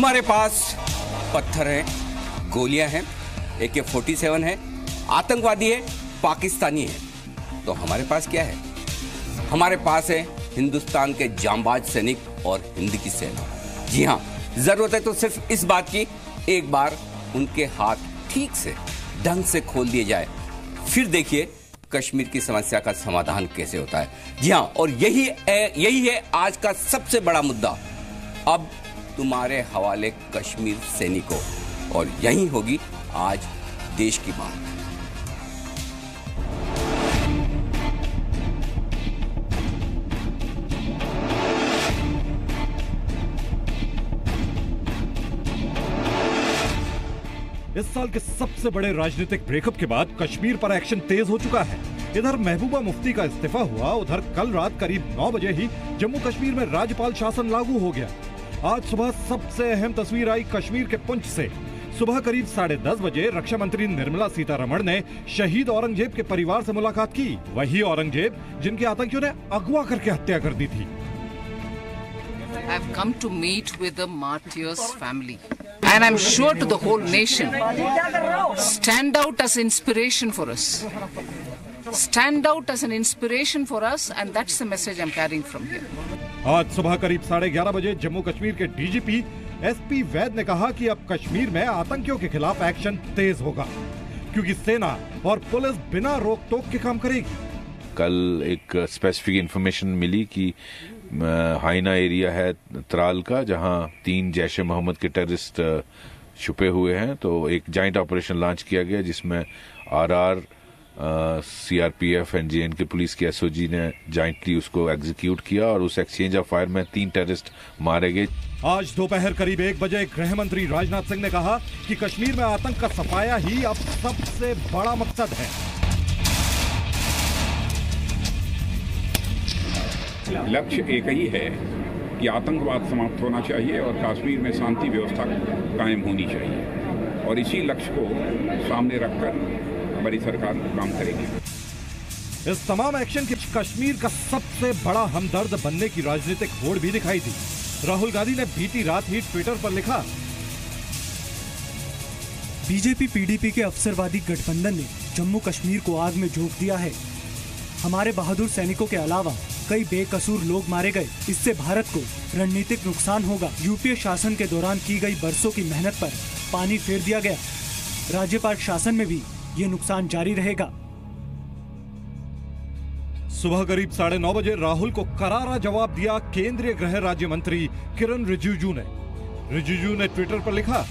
तुम्हारे पास पत्थर है, गोलियाँ हैं ए के फोर्टी सेवन है, आतंकवादी है, पाकिस्तानी है। तो हमारे पास क्या है? हमारे पास है हिंदुस्तान के जांबाज सैनिक और हिंद की सेना। जी हाँ ज़रूरत है तो सिर्फ़ इस बात की, एक बार उनके हाथ ठीक से, ढंग से खोल दिए जाए। फिर देखिए कश्मीर की समस्या का समाधान कैसे होता है। जी हाँ और यही यही है आज का सबसे बड़ा मुद्दा। अब तुम्हारे हवाले कश्मीर सैनिकों। और यही होगी आज देश की बात इस साल के सबसे बड़े राजनीतिक ब्रेकअप के बाद कश्मीर पर एक्शन तेज हो चुका है। इधर महबूबा मुफ्ती का इस्तीफा हुआ, उधर कल रात करीब 9 बजे ही जम्मू कश्मीर में राज्यपाल शासन लागू हो गया। आज सुबह सबसे अहम तस्वीर आई कश्मीर के पुंछ से सुबह करीब साढ़े दस बजे रक्षा मंत्री निर्मला सीतारमण ने शहीद औरंगज़ेब के परिवार से मुलाकात की वही औरंगज़ेब जिनके आतंकियों ने अगवा करके हत्या कर दी थी. And I'm sure to the whole nation, stand out as inspiration for us. Stand out as an inspiration for us, and that's the message I'm carrying from here. आज सुबह करीब साढ़े ग्यारह बजे जम्मू कश्मीर के डीजीपी एसपी वैद ने कहा कि अब कश्मीर में आतंकियों के खिलाफ एक्शन तेज होगा, क्योंकि सेना और पुलिस बिना रोक टोक के काम करेगी। कल एक स्पेसिफिक इंफॉर्मेशन मिली कि हाइना एरिया है त्राल का, जहाँ तीन जैश ए मोहम्मद के टेररिस्ट छुपे हुए हैं। तो एक जॉइंट ऑपरेशन लॉन्च किया गया, जिसमें आरआर सीआरपीएफ एंड जे के पुलिस की एसओजी ने जॉइंटली उसको एग्जीक्यूट किया और उस एक्सचेंज ऑफ़ फायर में तीन टेररिस्ट मारे गए। आज दोपहर करीब एक बजे गृह मंत्री राजनाथ सिंह ने कहा कि कश्मीर में आतंक का सफाया ही अब सबसे बड़ा मकसद है। लक्ष्य एक ही है कि आतंकवाद समाप्त होना चाहिए और कश्मीर में शांति व्यवस्था कायम होनी चाहिए। और इसी लक्ष्य को सामने रखकर हमारी सरकार काम करेगी। इस तमाम एक्शन के कश्मीर का सबसे बड़ा हमदर्द बनने की राजनीतिक होड़ भी दिखाई दी। राहुल गांधी ने बीती रात ही ट्विटर पर लिखा बीजेपी पीडीपी के अफसरवादी गठबंधन ने जम्मू कश्मीर को आग में झोंक दिया है। हमारे बहादुर सैनिकों के अलावा कई बेकसूर लोग मारे गए। इससे भारत को रणनीतिक नुकसान होगा। यूपीए शासन के दौरान की गई बरसों की मेहनत पर पानी फेर दिया गया। राज्यपाल शासन में भी ये नुकसान जारी रहेगा। सुबह करीब साढ़े नौ बजे राहुल को करारा जवाब दिया केंद्रीय गृह राज्य मंत्री किरण रिजिजू ने। रिजिजू ने ट्विटर पर लिखा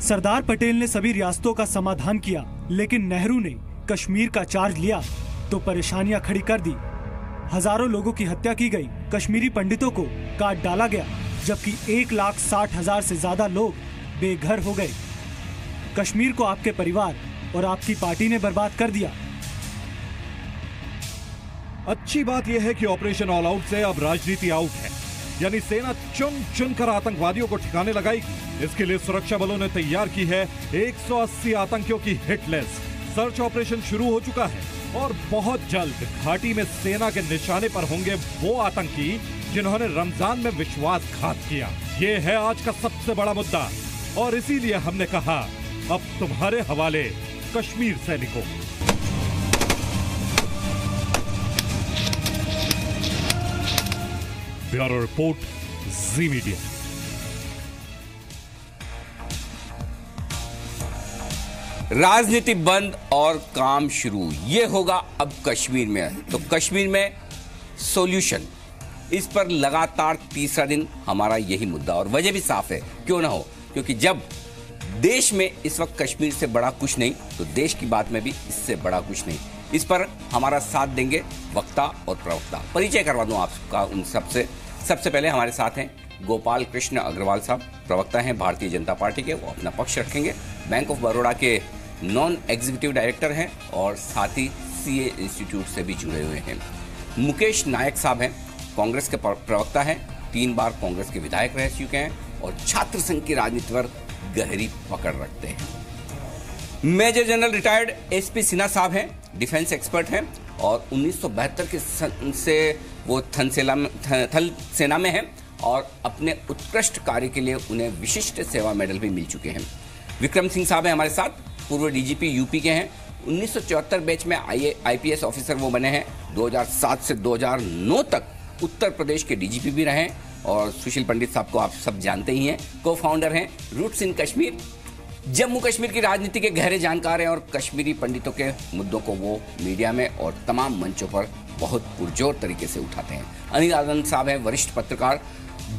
सरदार पटेल ने सभी रियासतों का समाधान किया लेकिन नेहरू ने कश्मीर का चार्ज लिया तो परेशानियाँ खड़ी कर दी। हज़ारों लोगों की हत्या की गई कश्मीरी पंडितों को काट डाला गया जबकि एक लाख साठ हज़ार से ज़्यादा लोग बेघर हो गए। कश्मीर को आपके परिवार और आपकी पार्टी ने बर्बाद कर दिया। अच्छी बात यह है कि ऑपरेशन ऑल आउट से अब राजनीति आउट है। यानी सेना चुन चुन कर आतंकवादियों को ठिकाने लगाएगी। इसके लिए सुरक्षा बलों ने तैयार की है 180 आतंकियों की हिट लिस्ट। सर्च ऑपरेशन शुरू हो चुका है और बहुत जल्द घाटी में सेना के निशाने पर होंगे वो आतंकी जिन्होंने रमज़ान में विश्वासघात किया। ये है आज का सबसे बड़ा मुद्दा। और इसीलिए हमने कहा अब तुम्हारे हवाले कश्मीर सैनिकों। Bureau report, Zee Media. राजनीति बंद और काम शुरू, ये होगा अब कश्मीर में। तो कश्मीर में सॉल्यूशन, इस पर लगातार तीसरा दिन हमारा यही मुद्दा, और वजह भी साफ़ है, क्यों ना हो? क्योंकि जब देश में इस वक्त कश्मीर से बड़ा कुछ नहीं तो देश की बात में भी इससे बड़ा कुछ नहीं। इस पर हमारा साथ देंगे वक्ता और प्रवक्ता। परिचय करवा दूँ आपका उन सबसे। सबसे पहले हमारे साथ हैं गोपाल कृष्ण अग्रवाल साहब, प्रवक्ता हैं भारतीय जनता पार्टी के, वो अपना पक्ष रखेंगे। बैंक ऑफ़ बड़ौदा के नॉन एग्जीक्यूटिव डायरेक्टर हैं और साथ ही सीए इंस्टीट्यूट से भी जुड़े हुए हैं। मुकेश नायक साहब हैं, कांग्रेस के प्रवक्ता हैं। तीन बार कांग्रेस के विधायक रह चुके हैं और छात्र संघ की राजनीति पर गहरी पकड़ रखते हैं। Major general retired SP Sinha साहब हैं, डिफेंस एक्सपर्ट हैं और 1972 के सन, से वो थल सेना थल सेना में हैं और अपने उत्कृष्ट कार्य के लिए उन्हें विशिष्ट सेवा मेडल भी मिल चुके हैं। विक्रम सिंह साहब हैं हमारे साथ, पूर्व डीजीपी यूपी के हैं। 1974 बैच में आई आईपीएस ऑफिसर वो बने हैं। 2007 से 2009 तक उत्तर प्रदेश के डीजीपी भी रहे और सुशील पंडित साहब को आप सब जानते ही हैं। को फाउंडर हैं रूट्स इन कश्मीर जम्मू कश्मीर की राजनीति के गहरे जानकार हैं और कश्मीरी पंडितों के मुद्दों को वो मीडिया में और तमाम मंचों पर बहुत पुरजोर तरीके से उठाते हैं। अनिल आनंद साहब हैं, वरिष्ठ पत्रकार।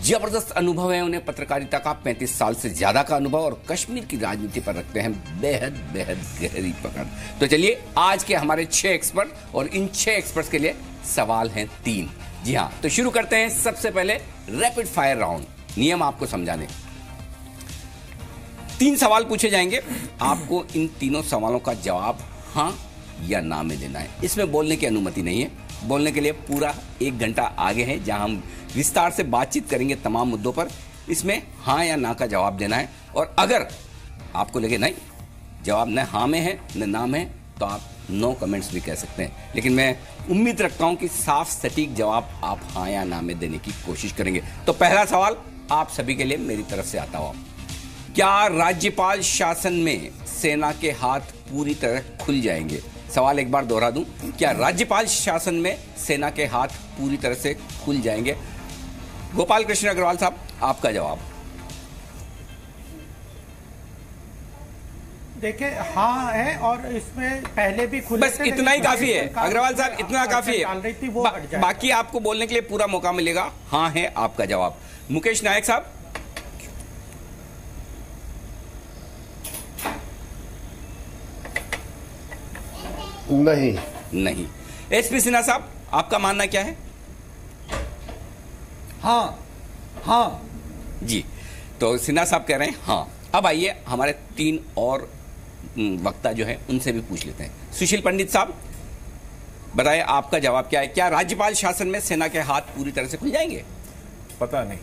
ज़बरदस्त अनुभव है उन्हें पत्रकारिता का 35 साल से ज़्यादा का अनुभव और कश्मीर की राजनीति पर रखते हैं बेहद बेहद गहरी पकड़। तो चलिए, आज के हमारे छह एक्सपर्ट और इन छह एक्सपर्ट्स के लिए सवाल हैं तीन। जी हाँ तो शुरू करते हैं सबसे पहले रैपिड फायर राउंड नियम आपको समझाने। तीन सवाल पूछे जाएँगे। आपको इन तीनों सवालों का जवाब हाँ या ना में देना है। इसमें बोलने की अनुमति नहीं है। बोलने के लिए पूरा एक घंटा आगे है, जहाँ हम विस्तार से बातचीत करेंगे तमाम मुद्दों पर। इसमें हाँ या ना का जवाब देना है। और अगर आपको लगे नहीं, जवाब न हाँ में है, न ना में है तो आप नो कमेंट्स भी कह सकते हैं। लेकिन मैं उम्मीद रखता हूँ कि साफ़ सटीक जवाब आप हाँ या ना में देने की कोशिश करेंगे। तो पहला सवाल आप सभी के लिए मेरी तरफ़ से आता हुआ। क्या राज्यपाल शासन में सेना के हाथ पूरी तरह खुल जाएँगे? सवाल एक बार दोहरा दूँ। क्या राज्यपाल शासन में सेना के हाथ पूरी तरह से खुल जाएँगे? गोपाल कृष्ण अग्रवाल साहब, आपका जवाब। देखिए हाँ है और इसमें पहले भी खुले बस इतना ही काफ़ी है। अग्रवाल साहब इतना काफ़ी है। बा, बाकी आपको बोलने के लिए पूरा मौका मिलेगा। हाँ है आपका जवाब। मुकेश नायक साहब। नहीं। नहीं। एसपी सिन्हा साहब आपका मानना क्या है? हाँ हाँ। जी। तो सिन्हा साहब कह रहे हैं हाँ। अब आइए हमारे तीन और वक्ता जो है उनसे भी पूछ लेते हैं। सुशील पंडित साहब बताइए आपका जवाब क्या है? क्या राज्यपाल शासन में सेना के हाथ पूरी तरह से खुल जाएँगे? पता नहीं।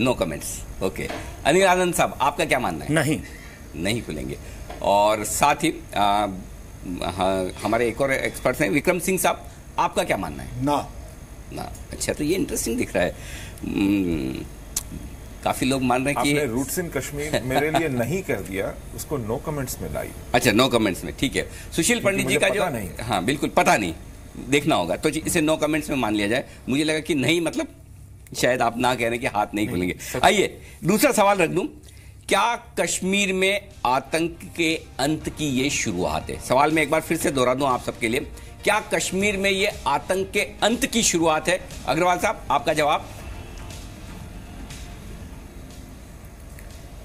No comments okay Anil Anand साहब आपका क्या मानना है? नहीं। नहीं खुलेंगे। और साथ ही आ, हमारे एक और एक्सपर्ट हैं विक्रम सिंह साहब आपका क्या मानना है? ना। ना। अच्छा तो ये इंटरेस्टिंग दिख रहा है। काफ़ी लोग मान रहे हैं कि रूट्स इन कश्मीर मेरे लिए नहीं कर दिया उसको नो कमेंट्स में लाई अच्छा नो कमेंट्स में ठीक है। सुशील पंडित जी का जो नहीं। हाँ बिल्कुल पता नहीं। देखना होगा। तो इसे नो कमेंट्स में मान लिया जाए। मुझे लगा कि नहीं मतलब शायद आप ना कह रहे कि हाथ नहीं खुलेंगे। आइए दूसरा सवाल रख दूँ। क्या कश्मीर में आतंक के अंत की ये शुरुआत है? सवाल मैं एक बार फिर से दोहरा दूँ आप सबके लिए। क्या कश्मीर में ये आतंक के अंत की शुरुआत है? अग्रवाल साहब आपका जवाब?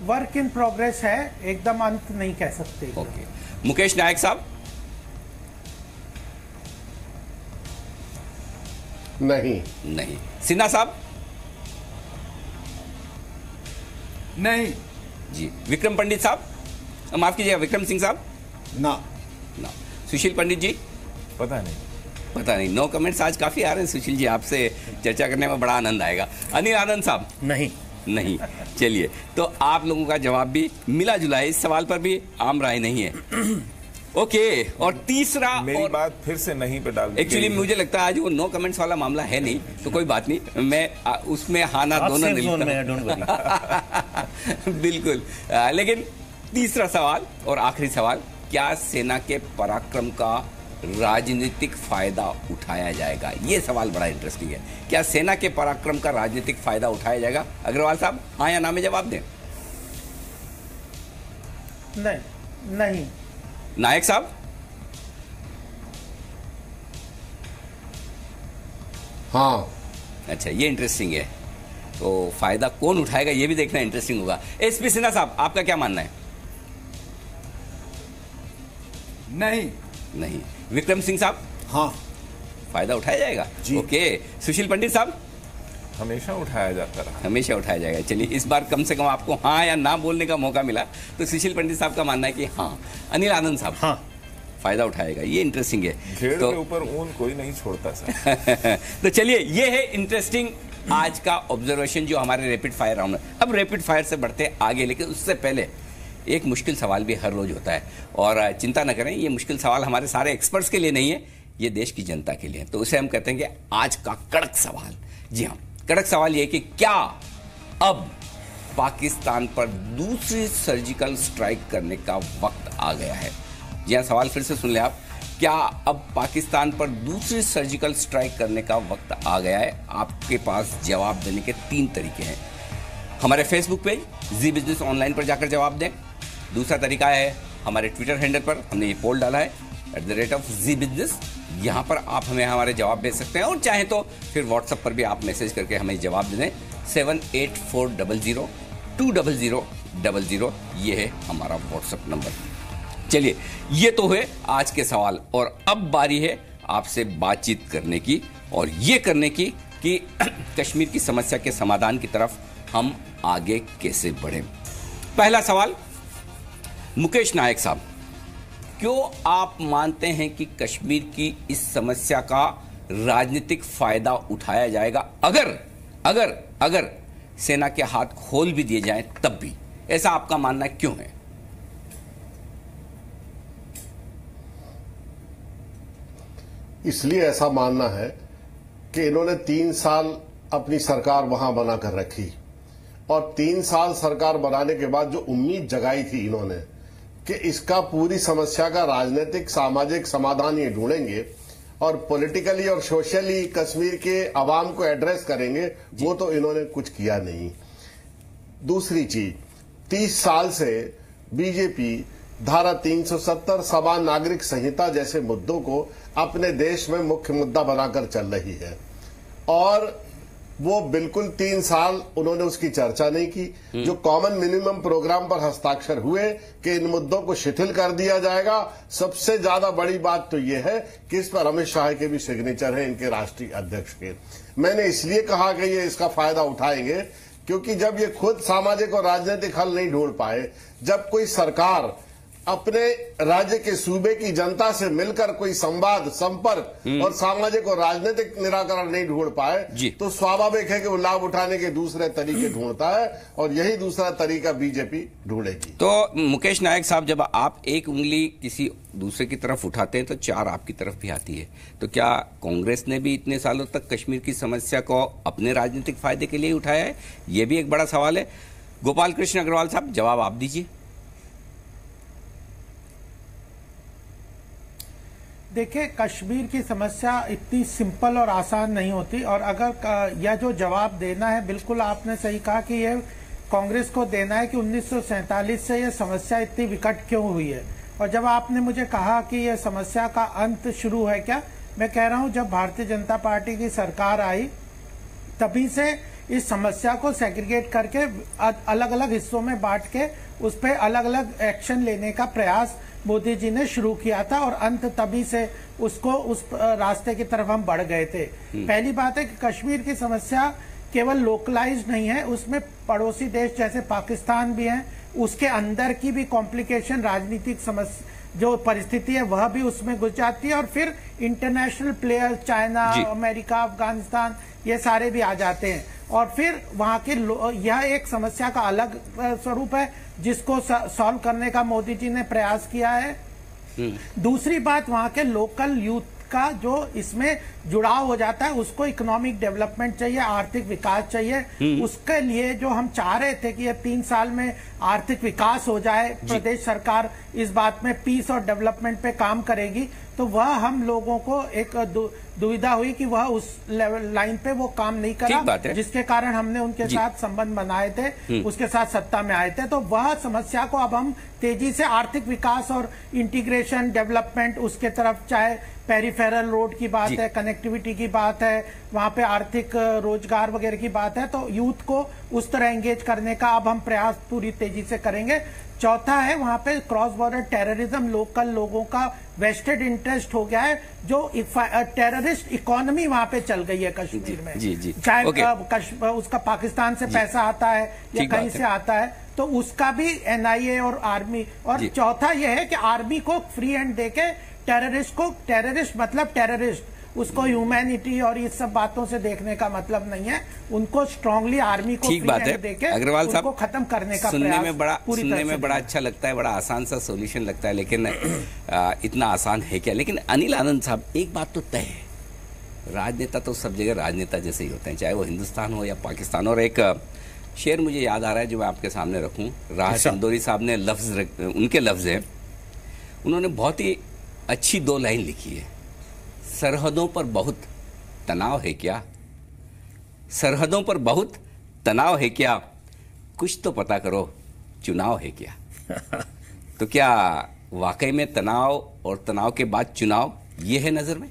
वर्क इन प्रोग्रेस है एकदम अंत नहीं कह सकते। ओके मुकेश नायक साहब? नहीं। नहीं। सिन्हा साहब? नहीं। जी। विक्रम पंडित साहब? माफ़ कीजिएगा विक्रम सिंह साहब? ना। ना। सुशील पंडित जी? पता नहीं। पता नहीं। नो कमेंट्स आज काफ़ी आ रहे हैं सुशील जी आपसे चर्चा करने में बड़ा आनंद आएगा। अनिल आनंद साहब? नहीं। नहीं। चलिए तो आप लोगों का जवाब भी मिला जुला है इस सवाल पर भी आम राय नहीं है। ओके और तीसरा मेरी और बात फिर से नहीं पे डाल एक्चुअली मुझे लगता है आज वो नो कमेंट्स वाला मामला है नहीं तो कोई बात नहीं। मैं आ, उसमें हाना दोनों नहीं। बिल्कुल। आ, लेकिन तीसरा सवाल और आखिरी सवाल क्या सेना के पराक्रम का राजनीतिक फ़ायदा उठाया जाएगा। ये सवाल बड़ा इंटरेस्टिंग है। क्या सेना के पराक्रम का राजनीतिक फ़ायदा उठाया जाएगा? अग्रवाल साहब हाँ या ना में जवाब दें। नहीं नहीं। नायक साहब? हाँ। अच्छा ये इंटरेस्टिंग है। तो फ़ायदा कौन उठाएगा ये भी देखना इंटरेस्टिंग होगा। एसपी सिन्हा साहब आपका क्या मानना है? नहीं। नहीं। विक्रम सिंह साहब? हाँ। फ़ायदा उठाया जाएगा? जी। ओके। सुशील पंडित साहब? हमेशा उठाया जाता रहा। हमेशा उठाया जाएगा। चलिए इस बार कम से कम आपको हाँ या ना बोलने का मौका मिला तो सुशील पंडित साहब का मानना है कि हाँ। अनिल आनंद साहब? हाँ। फ़ायदा उठाएगा। ये इंटरेस्टिंग है। तो के ऊपर ऊन कोई नहीं छोड़ता सर। तो चलिए ये है इंटरेस्टिंग आज का ऑब्जर्वेशन जो हमारे रैपिड फायर राउंड अब रैपिड फायर से बढ़ते आगे लेकिन उससे पहले एक मुश्किल सवाल भी हर रोज होता है। और चिंता न करें, ये मुश्किल सवाल हमारे सारे एक्सपर्ट्स के लिए नहीं है, ये देश की जनता के लिए। तो उसे हम कहते हैं कि आज का कड़क सवाल। जी हाँ कड़क सवाल यह कि क्या अब पाकिस्तान पर दूसरी सर्जिकल स्ट्राइक करने का वक्त आ गया है? जी हाँ सवाल फिर से सुन ले आप। क्या अब पाकिस्तान पर दूसरी सर्जिकल स्ट्राइक करने का वक्त आ गया है? आपके पास जवाब देने के तीन तरीके हैं। हमारे Facebook page Zee business online पर जाकर जवाब दें। दूसरा तरीका है, हमारे ट्विटर हैंडल पर हमने ये पोल डाला है at the rate of Zee business यहाँ पर आप हमें हमारे जवाब भेज सकते हैं और चाहे तो फिर व्हाट्सएप पर भी आप मैसेज करके हमें जवाब दे। दें seven eight four double zero two double zero double zero ये है हमारा व्हाट्सएप नंबर चलिए, ये तो हुए आज के सवाल और अब बारी है आपसे बातचीत करने की और ये करने की कि कश्मीर की समस्या के समाधान की तरफ़ हम आगे कैसे बढ़ें। पहला सवाल मुकेश नायक साहब, क्यों आप मानते हैं कि कश्मीर की इस समस्या का राजनीतिक फ़ायदा उठाया जाएगा? अगर अगर अगर सेना के हाथ खोल भी दिए जाएँ, तब भी। ऐसा आपका मानना क्यों है? इसलिए ऐसा मानना है कि इन्होंने तीन साल अपनी सरकार वहाँ बनाकर रखी और तीन साल सरकार बनाने के बाद जो उम्मीद जगाई थी इन्होंने कि इसका पूरी समस्या का राजनीतिक सामाजिक समाधान ये ढूंढेंगे और पॉलिटिकली और सोशली कश्मीर के अवाम को एड्रेस करेंगे वो तो इन्होंने कुछ किया नहीं। दूसरी चीज़ तीस साल से बीजेपी धारा 370 सभा नागरिक संहिता जैसे मुद्दों को अपने देश में मुख्य मुद्दा बनाकर चल रही है। और वो बिल्कुल तीन साल उन्होंने उसकी चर्चा नहीं की। जो कॉमन मिनिमम प्रोग्राम पर हस्ताक्षर हुए कि इन मुद्दों को शिथिल कर दिया जाएगा सबसे ज़्यादा बड़ी बात तो ये है कि इस पर अमित शाह के भी सिग्नेचर है इनके राष्ट्रीय अध्यक्ष के। मैंने इसलिए कहा कि ये इसका फ़ायदा उठाएँगे क्योंकि जब ये खुद सामाजिक और राजनीतिक हल नहीं ढूंढ पाए जब कोई सरकार अपने राज्य के सूबे की जनता से मिलकर कोई संवाद संपर्क और सामाजिक और राजनीतिक निराकरण नहीं ढूंढ पाए तो स्वाभाविक है कि वो लाभ उठाने के दूसरे तरीके ढूंढता है और यही दूसरा तरीका बीजेपी ढूंढेगी। तो मुकेश नायक साहब जब आप एक उंगली किसी दूसरे की तरफ़ उठाते हैं तो चार आपकी तरफ़ भी आती है। तो क्या कांग्रेस ने भी इतने सालों तक कश्मीर की समस्या को अपने राजनीतिक फ़ायदे के लिए उठाया है? यह भी एक बड़ा सवाल है। गोपाल कृष्ण अग्रवाल साहब जवाब आप दीजिए। देखिए, कश्मीर की समस्या इतनी सिंपल और आसान नहीं होती। और अगर यह जो जवाब देना है, बिल्कुल आपने सही कहा कि यह कांग्रेस को देना है कि उन्नीस सौ सैंतालीस से यह समस्या इतनी विकट क्यों हुई है। और जब आपने मुझे कहा कि यह समस्या का अंत शुरू है क्या, मैं कह रहा हूँ, जब भारतीय जनता पार्टी की सरकार आई, तभी से इस समस्या को सेग्रीगेट करके अलग अलग हिस्सों में बांट के उस पर अलग अलग एक्शन लेने का प्रयास मोदी जी ने शुरू किया था और अंत तभी से उसको उस रास्ते की तरफ़ हम बढ़ गए थे। हम्म। पहली बात है कि कश्मीर की समस्या केवल लोकलाइज नहीं है उसमें पड़ोसी देश जैसे पाकिस्तान भी है उसके अंदर की भी कॉम्प्लिकेशन राजनीतिक समस्या जो परिस्थिति है वह भी उसमें घुस जाती है और फिर international player China America Afghanistan ये सारे भी आ जाते हैं। और फिर वहाँ के यह एक समस्या का अलग स्वरूप है जिसको सॉल्व करने का मोदी जी ने प्रयास किया है हम्म। दूसरी बात वहाँ के लोकल यूथ का जो इसमें जुड़ाव हो जाता है उसको इकोनॉमिक डेवलपमेंट चाहिए आर्थिक विकास चाहिए हम्म। उसके लिए जो हम चाह रहे थे कि ये तीन साल में आर्थिक विकास हो जाए प्रदेश सरकार इस बात में पीस और डेवलपमेंट पे काम करेगी तो वह हम लोगों को एक दुविधा हुई कि वह उस लेवल लाइन पे वो काम नहीं करा जिसके कारण हमने उनके साथ संबंध बनाए थे हम्म। उसके साथ सत्ता में आए थे। तो वह समस्या को अब हम तेज़ी से आर्थिक विकास और इंटीग्रेशन डेवलपमेंट उसके तरफ़ चाहे पेरीफेरल रोड की बात है कनेक्टिविटी की बात है वहाँ पे आर्थिक रोज़गार वगैरह की बात है तो यूथ को उस तरह एंगेज करने का अब हम प्रयास पूरी तेज़ी से करेंगे। चौथा है वहाँ पे क्रॉस बॉर्डर टेररिज्म लोकल लोगों का वेस्टेड इंटरेस्ट हो गया है जो टेररिस्ट इकोनॉमी वहाँ पे चल गई है कश्मीर में। जी, जी, चाहे उसका पाकिस्तान से पैसा आता है या कहीं से आता है तो उसका भी एनआईए और आर्मी और चौथा यह है कि आर्मी को फ्री हैंड देके टेररिस्ट को टेररिस्ट मतलब टेररिस्ट उसको ह्यूमैनिटी और इस सब बातों से देखने का मतलब नहीं है। उनको स्ट्रांगली आर्मी को ठीक बात है। अग्रवाल साहब को खत्म करने का सुनने में बड़ा सुनने में बड़ा अच्छा लगता है बड़ा आसान सा सोल्यूशन लगता है लेकिन आ, इतना आसान है क्या? लेकिन अनिल आनंद साहब एक बात तो तय है। राजनेता तो सब जगह राजनेता जैसे ही होते हैं चाहे वो हिंदुस्तान हो या पाकिस्तान और एक शेर मुझे याद आ रहा है जो मैं आपके सामने रखूँ। राह चंदोरी साहब ने लफ्ज उनके लफ्ज हैं। उन्होंने बहुत ही अच्छी दो लाइन लिखी है। सरहदों पर बहुत तनाव है क्या? सरहदों पर बहुत तनाव है क्या? कुछ तो पता करो चुनाव है क्या? तो क्या वाकई में तनाव और तनाव के बाद चुनाव ये है नज़र में?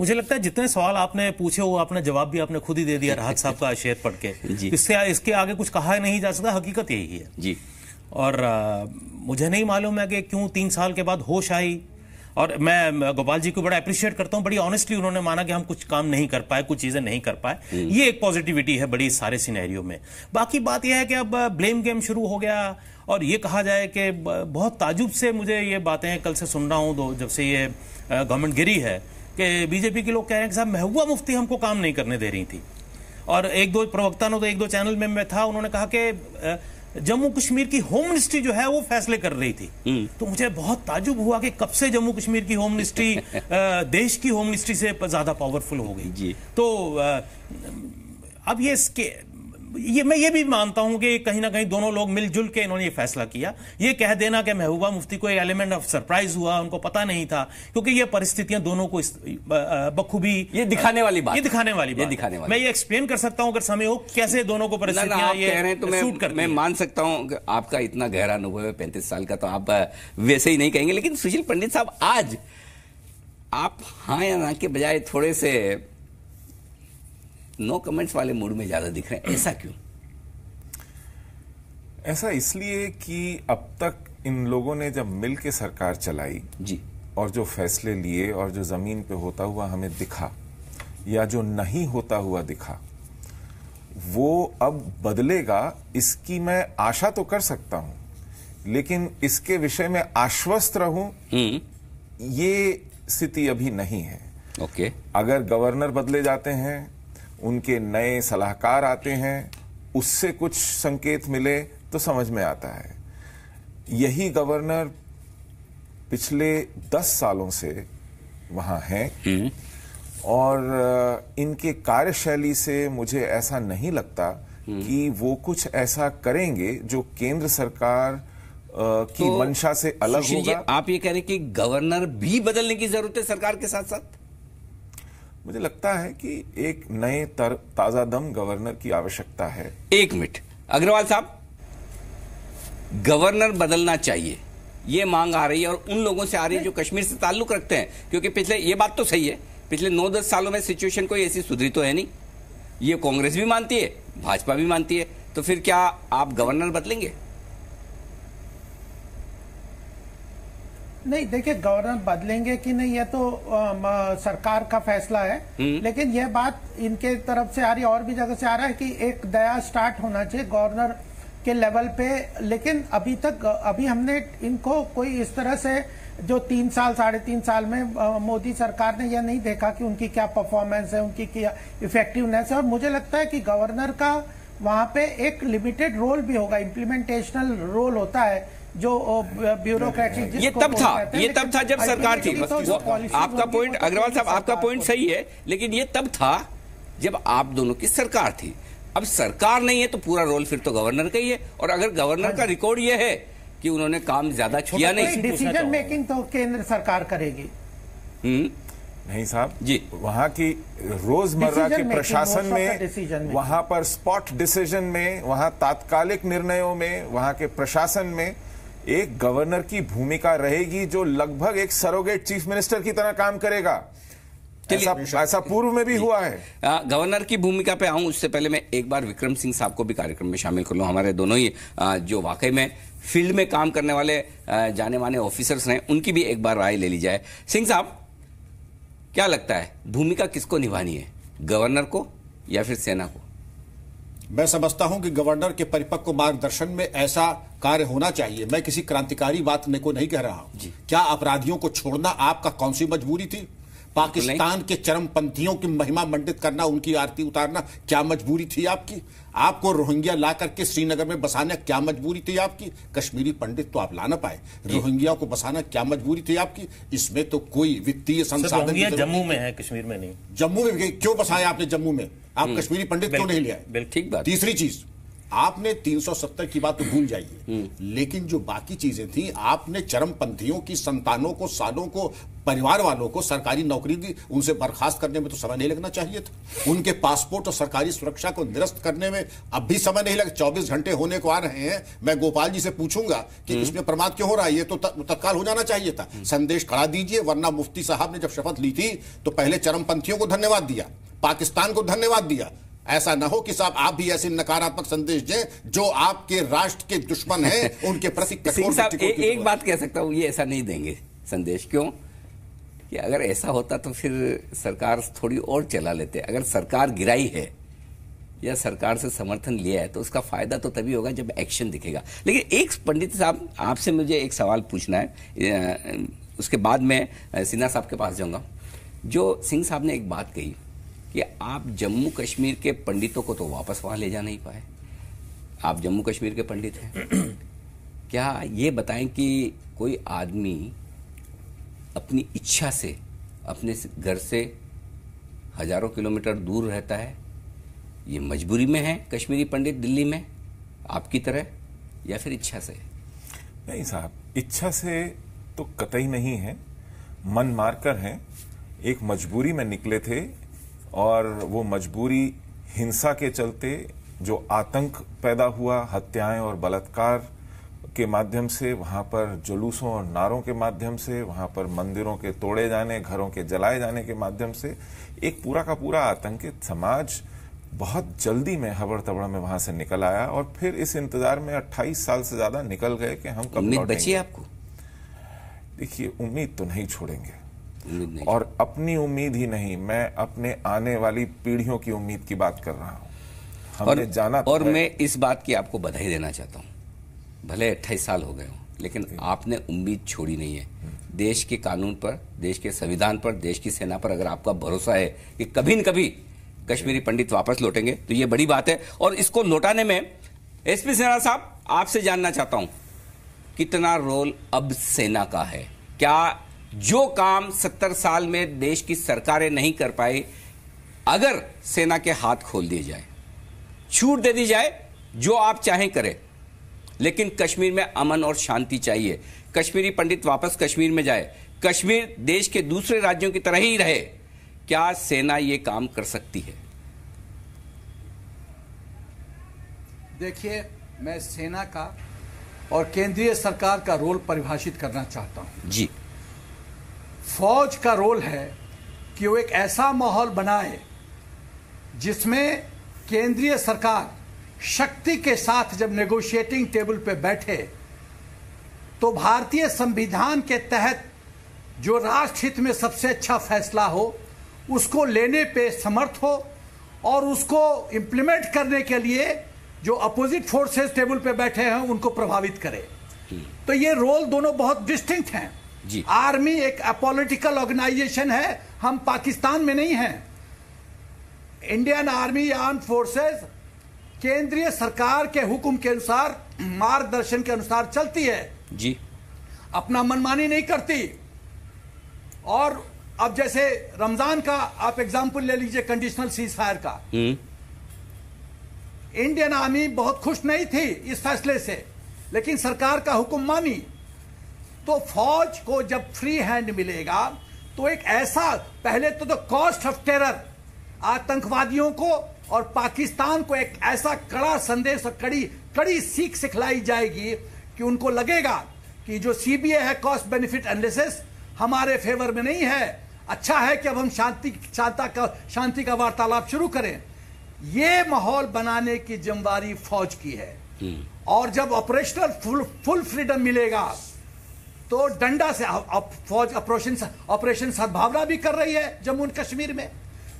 मुझे लगता है जितने सवाल आपने पूछे वो आपने जवाब भी आपने खुद ही दे दिया राहत साहब का शेर पढ़ के। इससे इसके आगे कुछ कहा नहीं जा सकता हकीकत यही है। जी। और आ, मुझे नहीं मालूम है कि क्यों तीन साल के बाद होश आई और मैं गोपाल जी को बड़ा अप्रिशिएट करता हूँ बड़ी ऑनेस्टली उन्होंने माना कि हम कुछ काम नहीं कर पाए कुछ चीज़ें नहीं कर पाए। ये एक पॉजिटिविटी है बड़ी सारे सिनेरियो में। बाकी बात यह है कि अब ब्लेम गेम शुरू हो गया और ये कहा जाए कि बहुत ताजुब से मुझे ये बातें कल से सुन रहा हूँ जब से ये गवर्नमेंट गिरी है कि बीजेपी के लोग कह रहे हैं कि साहब महबूबा मुफ्ती हमको काम नहीं करने दे रही थी। और एक दो प्रवक्ता ने तो एक दो चैनल में मैं था उन्होंने कहा कि जम्मू कश्मीर की होम मिनिस्ट्री जो है वो फैसले कर रही थी। तो मुझे बहुत ताजुब हुआ कि कब से जम्मू कश्मीर की होम मिनिस्ट्री देश की होम मिनिस्ट्री से ज़्यादा पावरफुल हो गई। जी। तो अब ये इसके ये मैं ये भी मानता हूँ कि कहीं ना कहीं दोनों लोग मिलजुल के इन्होंने ये फैसला किया। ये कह देना कि महबूबा मुफ्ती को एक एलिमेंट ऑफ़ सरप्राइज़ हुआ उनको पता नहीं था क्योंकि ये परिस्थितियाँ दोनों को बखूबी ये दिखाने वाली बात ये दिखाने वाली बात। दिखाने वाली मैं ये एक्सप्लेन कर सकता हूँ अगर समय हो कैसे दोनों को परिस्थितियाँ तो मैं मैं मान सकता हूँ आपका इतना गहरा अनुभव है पैंतीस साल का तो आप वैसे ही नहीं कहेंगे लेकिन सुशील पंडित साहब आज आप हाँ या ना के बजाय थोड़े से नो कमेंट्स वाले मूड में ज़्यादा दिख रहे हैं। ऐसा क्यों? ऐसा इसलिए कि अब तक इन लोगों ने जब मिल के सरकार चलाई जी। और जो फैसले लिए और जो ज़मीन पे होता हुआ हमें दिखा या जो नहीं होता हुआ दिखा वो अब बदलेगा इसकी मैं आशा तो कर सकता हूँ लेकिन इसके विषय में आश्वस्त रहूँ हम्म। ये स्थिति अभी नहीं है। ओके। अगर गवर्नर बदले जाते हैं उनके नए सलाहकार आते हैं उससे कुछ संकेत मिले तो समझ में आता है। यही गवर्नर पिछले दस सालों से वहाँ हैं। और इनके कार्यशैली से मुझे ऐसा नहीं लगता कि वो कुछ ऐसा करेंगे जो केंद्र सरकार की तो मंशा से अलग होगा। आप ये कह रहे हैं कि गवर्नर भी बदलने की ज़रूरत है सरकार के साथ साथ मुझे लगता है कि एक नए तर, ताज़ा दम गवर्नर की आवश्यकता है। एक मिनट। अग्रवाल साहब गवर्नर बदलना चाहिए। ये मांग आ रही है और उन लोगों से आ रही है जो कश्मीर से ताल्लुक रखते हैं क्योंकि पिछले ये बात तो सही है पिछले नौ दस सालों में सिचुएशन कोई ऐसी सुधरी तो है नहीं। ये कांग्रेस भी मानती है भाजपा भी मानती है तो फिर क्या आप गवर्नर बदलेंगे? नहीं देखिए गवर्नर बदलेंगे कि नहीं ये तो अ, सरकार का फैसला है। लेकिन यह बात इनके तरफ़ से आ रही और भी जगह से आ रहा है कि एक दया स्टार्ट होना चाहिए गवर्नर के लेवल पे। लेकिन अभी तक अभी हमने इनको कोई इस तरह से जो तीन साल साढ़े तीन साल में मोदी सरकार ने यह नहीं देखा कि उनकी क्या परफॉर्मेंस है उनकी क्या इफेक्टिवनेस है। और मुझे लगता है कि गवर्नर का वहाँ पे एक लिमिटेड रोल भी होगा इम्प्लीमेंटेशनल रोल होता है। जो ब्यूरोक्रेटिक ये तब था ये तब था जब सरकार थी। आपका पॉइंट अग्रवाल साहब आपका पॉइंट सही है लेकिन ये तब था जब आप दोनों की सरकार थी। अब सरकार नहीं है तो पूरा रोल फिर तो गवर्नर का ही है और अगर गवर्नर का रिकॉर्ड ये है कि उन्होंने काम ज़्यादा किया नहीं डिसीज़न मेकिंग तो केंद्र सरकार करेगी। हम्म, नहीं साहब जी। वहाँ की रोज़मर्रा के प्रशासन में. वहाँ पर स्पॉट डिसीज़न में वहाँ तात्कालिक निर्णयों में वहाँ के प्रशासन में एक गवर्नर की भूमिका रहेगी जो लगभग एक सरोगेट चीफ मिनिस्टर की तरह काम करेगा। ऐसा ऐसा पूर्व में भी हुआ है। आ, गवर्नर की भूमिका पे आऊँ उससे पहले मैं एक बार विक्रम सिंह साहब को भी कार्यक्रम में शामिल कर लूँ। हमारे दोनों ही आ, जो वाकई में फ़ील्ड में काम करने वाले आ, जाने माने ऑफिसर्स हैं उनकी भी एक बार राय ले ली जाए। सिंह साहब क्या लगता है भूमिका किसको निभानी है? गवर्नर को या फिर सेना को? मैं समझता हूँ कि गवर्नर के परिपक्व मार्गदर्शन में ऐसा कार्य होना चाहिए। मैं किसी क्रांतिकारी बात ने को नहीं कह रहा हूँ। क्या अपराधियों को छोड़ना आपका कौन सी मजबूरी थी? पाकिस्तान के चरमपंथियों की महिमा मंडित करना उनकी आरती उतारना क्या मजबूरी थी आपकी? आपको रोहिंग्या ला करके श्रीनगर में बसाना क्या मजबूरी थी आपकी? कश्मीरी पंडित तो आप ला ना पाए। रोहिंग्या को बसाना क्या मजबूरी थी आपकी? इसमें तो कोई वित्तीय संसाधन जम्मू में है कश्मीर में नहीं। जम्मू में क्यों बसाया आपने जम्मू में? आप कश्मीरी पंडित क्यों नहीं ले आए? ठीक बात। तीसरी चीज़ आपने 370 की बात तो भूल जाइए। लेकिन जो बाकी चीज़ें थी आपने चरमपंथियों की संतानों को सालों को परिवार वालों को सरकारी नौकरी दी उनसे बर्खास्त करने में तो समय नहीं लगना चाहिए था। उनके पासपोर्ट और सरकारी सुरक्षा को निरस्त करने में अब भी समय नहीं लगा 24 घंटे होने को आ रहे हैं। मैं गोपाल जी से पूछूँगा कि इसमें प्रमाद क्यों हो रहा है? ये तो तत्काल हो जाना चाहिए था। संदेश खड़ा दीजिए वरना मुफ्ती साहब ने जब शपथ ली थी तो पहले चरमपंथियों को धन्यवाद दिया पाकिस्तान को धन्यवाद दिया ऐसा ना हो कि साहब आप भी ऐसे नकारात्मक संदेश दें जो आपके राष्ट्र के दुश्मन हैं उनके प्रति सिंह साहब ए, एक बात कह सकता हूँ ये ऐसा नहीं देंगे संदेश क्यों? कि अगर ऐसा होता तो फिर सरकार थोड़ी और चला लेते। अगर सरकार गिराई है या सरकार से समर्थन लिया है तो उसका फ़ायदा तो तभी होगा जब एक्शन दिखेगा। लेकिन एक पंडित साहब आपसे मुझे एक सवाल पूछना है। उसके बाद मैं सिन्हा साहब के पास जाऊँगा। जो सिंह साहब ने एक बात कही कि आप जम्मू कश्मीर के पंडितों को तो वापस वहाँ ले जा नहीं पाए। आप जम्मू कश्मीर के पंडित हैं। क्या ये बताएँ कि कोई आदमी अपनी इच्छा से, अपने घर से हज़ारों किलोमीटर दूर रहता है? ये मजबूरी में है, कश्मीरी पंडित दिल्ली में, आपकी तरह, या फिर इच्छा से? नहीं साहब, इच्छा से तो कतई नहीं है। मन मारकर हैं, एक मजबूरी में निकले थे और वो मजबूरी हिंसा के चलते जो आतंक पैदा हुआ हत्याएँ और बलात्कार के माध्यम से वहाँ पर जुलूसों और नारों के माध्यम से वहाँ पर मंदिरों के तोड़े जाने घरों के जलाए जाने के माध्यम से एक पूरा का पूरा आतंकित समाज बहुत जल्दी में हबड़ तबड़ में वहाँ से निकल आया और फिर इस इंतज़ार में 28 साल से ज़्यादा निकल गए कि हम कब उम्मीद बची आपको? देखिए उम्मीद तो नहीं छोड़ेंगे। और अपनी उम्मीद ही नहीं मैं अपने आने वाली पीढ़ियों की उम्मीद की बात कर रहा हूँ। हमने और, जाना तो और मैं इस बात की आपको बधाई देना चाहता हूँ। भले अट्ठाईस साल हो गए हों लेकिन आपने उम्मीद छोड़ी नहीं है। देश के कानून पर देश के संविधान पर देश की सेना पर अगर आपका भरोसा है कि कभी न कभी कश्मीरी पंडित वापस लौटेंगे तो ये बड़ी बात है। और इसको लौटाने में एसपी सेना साहब आपसे जानना चाहता हूँ कितना रोल अब सेना का है? क्या जो काम सत्तर साल में देश की सरकारें नहीं कर पाई अगर सेना के हाथ खोल दिए जाए छूट दे दी जाए जो आप चाहें करें। लेकिन कश्मीर में अमन और शांति चाहिए। कश्मीरी पंडित वापस कश्मीर में जाए। कश्मीर देश के दूसरे राज्यों की तरह ही रहे। क्या सेना ये काम कर सकती है? देखिए मैं सेना का और केंद्रीय सरकार का रोल परिभाषित करना चाहता हूँ। जी। फौज का रोल है कि वो एक ऐसा माहौल बनाए जिसमें केंद्रीय सरकार शक्ति के साथ जब नेगोशिएटिंग टेबल पे बैठे तो भारतीय संविधान के तहत जो राष्ट्र हित में सबसे अच्छा फैसला हो उसको लेने पे समर्थ हो और उसको इम्प्लीमेंट करने के लिए जो अपोजिट फोर्सेस टेबल पे बैठे हैं उनको प्रभावित करे। तो ये रोल दोनों बहुत डिस्टिंक्ट हैं। जी। आर्मी एक अपोलिटिकल ऑर्गेनाइजेशन है हम पाकिस्तान में नहीं हैं। इंडियन आर्मी आर्म फोर्सेस केंद्रीय सरकार के हुक्म के अनुसार मार्गदर्शन के अनुसार चलती है। जी। अपना मनमानी नहीं करती। और अब जैसे रमज़ान का आप एग्ज़ाम्पल ले लीजिए कंडीशनल सीज फायर का। हम्म। इंडियन आर्मी बहुत खुश नहीं थी इस फैसले से लेकिन सरकार का हुक्म मानी। तो फौज को जब फ्री हैंड मिलेगा तो एक ऐसा पहले तो द कॉस्ट ऑफ़ टेरर आतंकवादियों को और पाकिस्तान को एक ऐसा कड़ा संदेश और कड़ी कड़ी सीख सिखलाई जाएगी कि उनको लगेगा कि जो सीबीए है कॉस्ट बेनिफिट एनालिसिस हमारे फेवर में नहीं है। अच्छा है कि अब हम शांति शांता का शांति का वार्तालाप शुरू करें। ये माहौल बनाने की जिम्मेवारी फौज की है। और जब ऑपरेशनल फुल फुल फ्रीडम मिलेगा तो डंडा से फौज ऑपरेशन ऑपरेशन सद्भावना भी कर रही है जम्मू एंड कश्मीर में।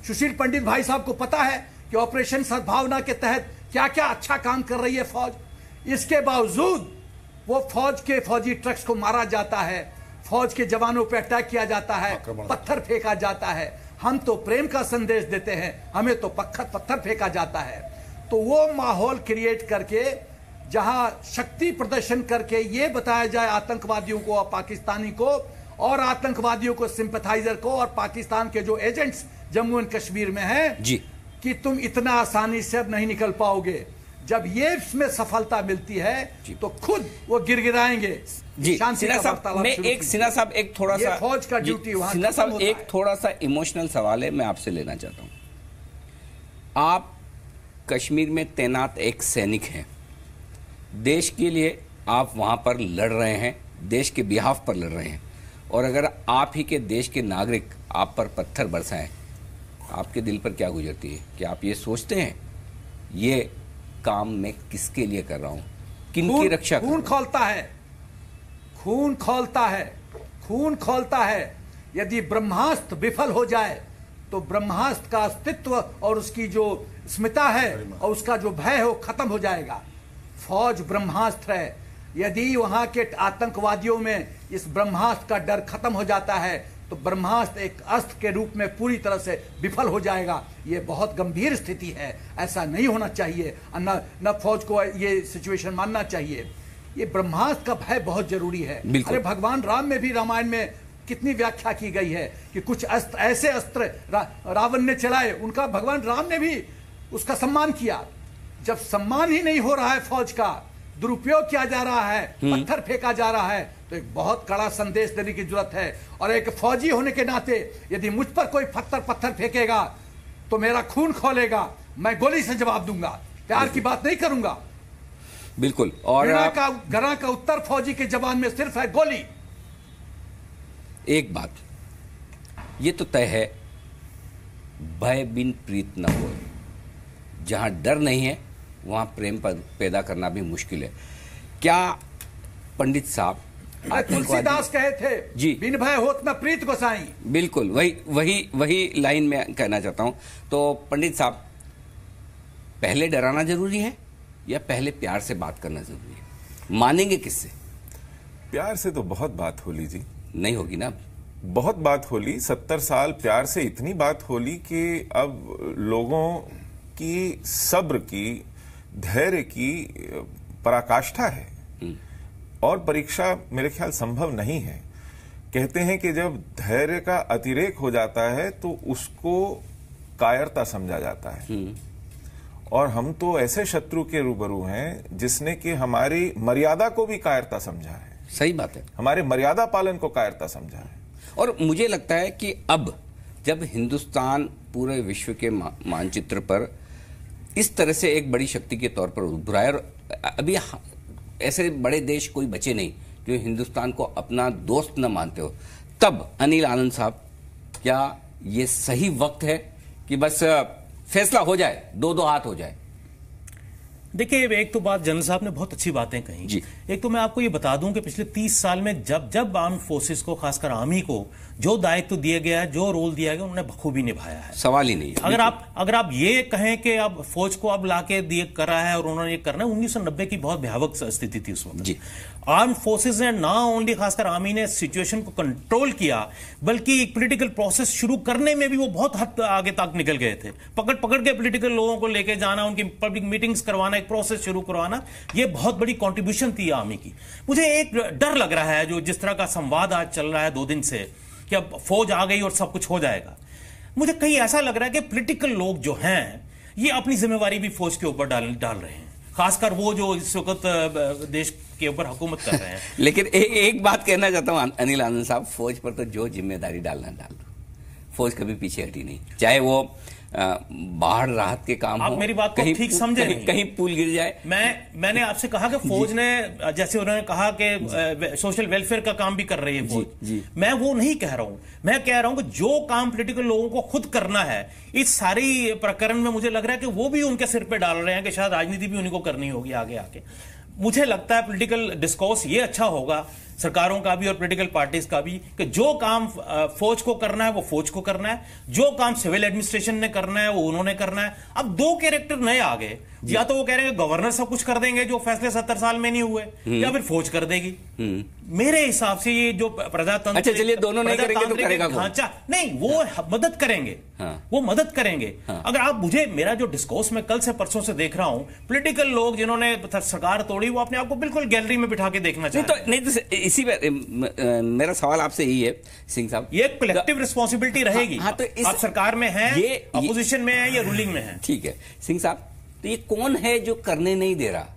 सुशील पंडित भाई साहब को पता है कि ऑपरेशन सद्भावना के तहत क्या क्या अच्छा काम कर रही है फौज। इसके बावजूद वो फौज के फौजी ट्रक्स को मारा जाता है फौज के जवानों पर अटैक किया जाता है पत्थर फेंका जाता है। हम तो प्रेम का संदेश देते हैं हमें तो पत्थर पत्थर फेंका जाता है। तो वो माहौल क्रिएट करके जहाँ शक्ति प्रदर्शन करके ये बताया जाए आतंकवादियों को और पाकिस्तानी को और आतंकवादियों को सिंपथाइजर को और पाकिस्तान के जो एजेंट्स जम्मू एंड कश्मीर में हैं जी। कि तुम इतना आसानी से अब नहीं निकल पाओगे। जब ये इसमें सफलता मिलती है तो खुद वो गिरगिराएँगे जी सिन्हा साहब मैं एक सिन्हा साहब एक थोड़ा सा फौज का ड्यूटी वहाँ सिन्हा साहब एक थोड़ा सा इमोशनल सवाल है मैं आपसे लेना चाहता हूँ। आप कश्मीर में तैनात एक सैनिक हैं। देश के लिए आप वहाँ पर लड़ रहे हैं देश के बिहाफ पर लड़ रहे हैं। और अगर आप ही के देश के नागरिक आप पर पत्थर बरसाएँ आपके दिल पर क्या गुजरती है? कि आप ये सोचते हैं? ये काम मैं किसके लिए कर रहा हूँ? किनकी खून- रक्षा खून खोलता है। खून खोलता है। खून खोलता है। यदि ब्रह्मास्त्र विफल हो जाए तो ब्रह्मास्त्र का अस्तित्व और उसकी जो स्मिता है और उसका जो भय है वो खत्म हो जाएगा। फौज ब्रह्मास्त्र है। यदि वहाँ के आतंकवादियों में इस ब्रह्मास्त्र का डर खत्म हो जाता है तो ब्रह्मास्त्र एक अस्त्र के रूप में पूरी तरह से विफल हो जाएगा। ये बहुत गंभीर स्थिति है। ऐसा नहीं होना चाहिए। न न फौज को ये सिचुएशन मानना चाहिए। ये ब्रह्मास्त्र का भय बहुत ज़रूरी है। अरे भगवान राम में भी रामायण में कितनी व्याख्या की गई है कि कुछ अस्त्र ऐसे अस्त्र रा, रावण ने चलाए। उनका भगवान राम ने भी उसका सम्मान किया। जब सम्मान ही नहीं हो रहा है फौज का दुरुपयोग किया जा रहा है पत्थर फेंका जा रहा है तो एक बहुत कड़ा संदेश देने की ज़रूरत है। और एक फौजी होने के नाते यदि मुझ पर कोई पत्थर पत्थर फेंकेगा तो मेरा खून खोलेगा मैं गोली से जवाब दूँगा। प्यार की बात नहीं करूँगा। बिल्कुल और आप- का घृणा का उत्तर फौजी के जवान में सिर्फ़ है गोली। एक बात ये तो तय है भय बिन प्रीत न हो जहाँ डर नहीं है वहाँ प्रेम पैदा करना भी मुश्किल है। क्या पंडित साहब तुलसीदास कहे थे जी। बिन भय होत न प्रीत गोसाई। बिल्कुल वही वही वही लाइन में कहना चाहता हूँ। तो पंडित साहब पहले डराना ज़रूरी है या पहले प्यार से बात करना ज़रूरी है? मानेंगे किससे? प्यार से तो बहुत बात होली जी। नहीं होगी ना बहुत बात होली सत्तर साल प्यार से इतनी बात होली कि अब लोगों की सब्र की धैर्य की पराकाष्ठा है। और परीक्षा मेरे ख्याल संभव नहीं है। कहते हैं कि जब धैर्य का अतिरेक हो जाता है तो उसको कायरता समझा जाता है। और हम तो ऐसे शत्रु के रूबरू हैं जिसने कि हमारी मर्यादा को भी कायरता समझा है। सही बात है। हमारे मर्यादा पालन को कायरता समझा है। और मुझे लगता है कि अब जब हिंदुस्तान पूरे विश्व के मानचित्र पर इस तरह से एक बड़ी शक्ति के तौर पर उभरा है और अभी ऐसे बड़े देश कोई बचे नहीं जो हिंदुस्तान को अपना दोस्त न मानते हो। तब अनिल आनंद साहब, क्या ये सही वक्त है कि बस फैसला हो जाए दो दो हाथ हो जाए? देखिए एक तो बात जनरल साहब ने बहुत अच्छी बातें कही। जी। एक तो मैं आपको ये बता दूँ कि पिछले 30 साल में जब जब आर्म फोर्सेस को खासकर आर्मी को जो दायित्व दिया गया है जो रोल दिया गया उन्होंने बखूबी निभाया है। सवाल ही नहीं है। अगर आप अगर आप ये कहें कि अब फौज को अब लाके दिए कर रहा है और उन्होंने ये करना है 1990 की बहुत भयावक स्थिति थी उस वक्त। जी। आर्म फोर्सेज ने ना ओनली खासकर आर्मी ने सिचुएशन को कंट्रोल किया बल्कि एक पोलिटिकल प्रोसेस शुरू करने में भी वो बहुत हद आगे तक निकल गए थे। पकड़ पकड़ के पोलिटिकल लोगों को लेके जाना उनकी पब्लिक मीटिंग्स करवाना एक प्रोसेस शुरू करवाना ये बहुत बड़ी कंट्रीब्यूशन थी आर्मी की। मुझे एक डर लग रहा है जो जिस तरह का संवाद आज चल रहा है दो दिन से कि अब फौज आ गई और सब कुछ हो जाएगा। मुझे कहीं ऐसा लग रहा है कि पॉलिटिकल लोग जो हैं ये अपनी जिम्मेवारी भी फौज के ऊपर डाल डाल रहे हैं। खासकर वो जो इस वक्त देश के ऊपर हुकूमत कर रहे हैं। लेकिन ए, एक बात कहना चाहता हूँ अनिल आनंद साहब फौज पर तो जो ज़िम्मेदारी डालना डाल फौज कभी पीछे हटी नहीं। चाहे वो बाढ़ राहत के काम आप मेरी बात कहीं ठीक समझे कहीं, कहीं पुल गिर जाए। मैं मैंने आपसे कहा कि फौज ने जैसे उन्होंने कहा कि सोशल वेलफेयर का काम भी कर रही है फौज। जी। मैं वो नहीं कह रहा हूँ। मैं कह रहा हूँ कि जो काम पॉलिटिकल लोगों को खुद करना है इस सारी प्रकरण में मुझे लग रहा है कि वो भी उनके सिर पर डाल रहे हैं कि शायद राजनीति भी उन्हीं को करनी होगी आगे आके। मुझे लगता है पोलिटिकल डिस्कोर्स ये अच्छा होगा सरकारों का भी और पॉलिटिकल पार्टीज़ का भी कि जो काम फौज को करना है वो फौज को करना है। जो काम सिविल एडमिनिस्ट्रेशन ने करना है वो उन्होंने करना है। अब दो कैरेक्टर नए आ गए। या तो वो कह रहे हैं गवर्नर सब कुछ कर देंगे जो फैसले सत्तर साल में नहीं हुए या फिर फौज कर देगी। मेरे हिसाब से ये जो प्रजातंत्र अच्छा, चलिए, दोनों नहीं करेंगे तो करेगा ढांचा नहीं वो मदद करेंगे। हाँ। वो मदद करेंगे। अगर आप मुझे मेरा जो डिस्कोर्स में कल से परसों से देख रहा हूँ पॉलिटिकल लोग जिन्होंने सरकार तोड़ी वो अपने आप को बिल्कुल गैलरी में बिठा के देखना चाहिए तो नहीं तो इसी पे मेरा सवाल आपसे यही है सिंह साहब। ये कलेक्टिव रिस्पॉन्सिबिलिटी रहेगी। हाँ, तो इस- आप सरकार में हैं ये- अपोजिशन में हैं या रूलिंग में है? ठीक है। सिंह साहब तो ये कौन है जो करने नहीं दे रहा?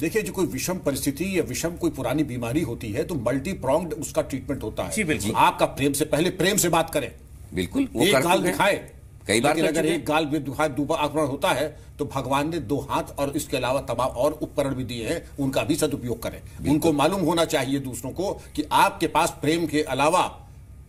देखिए जो कोई विषम परिस्थिति या विषम कोई पुरानी बीमारी होती है तो मल्टी प्रोंग्ड उसका ट्रीटमेंट होता है। जी, बिल्कुल। आपका प्रेम से पहले प्रेम से बात करें। बिल्कुल वो एक गाल दिखाए। कई बार अगर एक गाल दूसरा आक्रमण होता है तो भगवान ने दो हाथ और इसके अलावा तमाम और उपकरण भी दिए हैं उनका भी सदुपयोग करें। उनको मालूम होना चाहिए दूसरों को कि आपके पास प्रेम के अलावा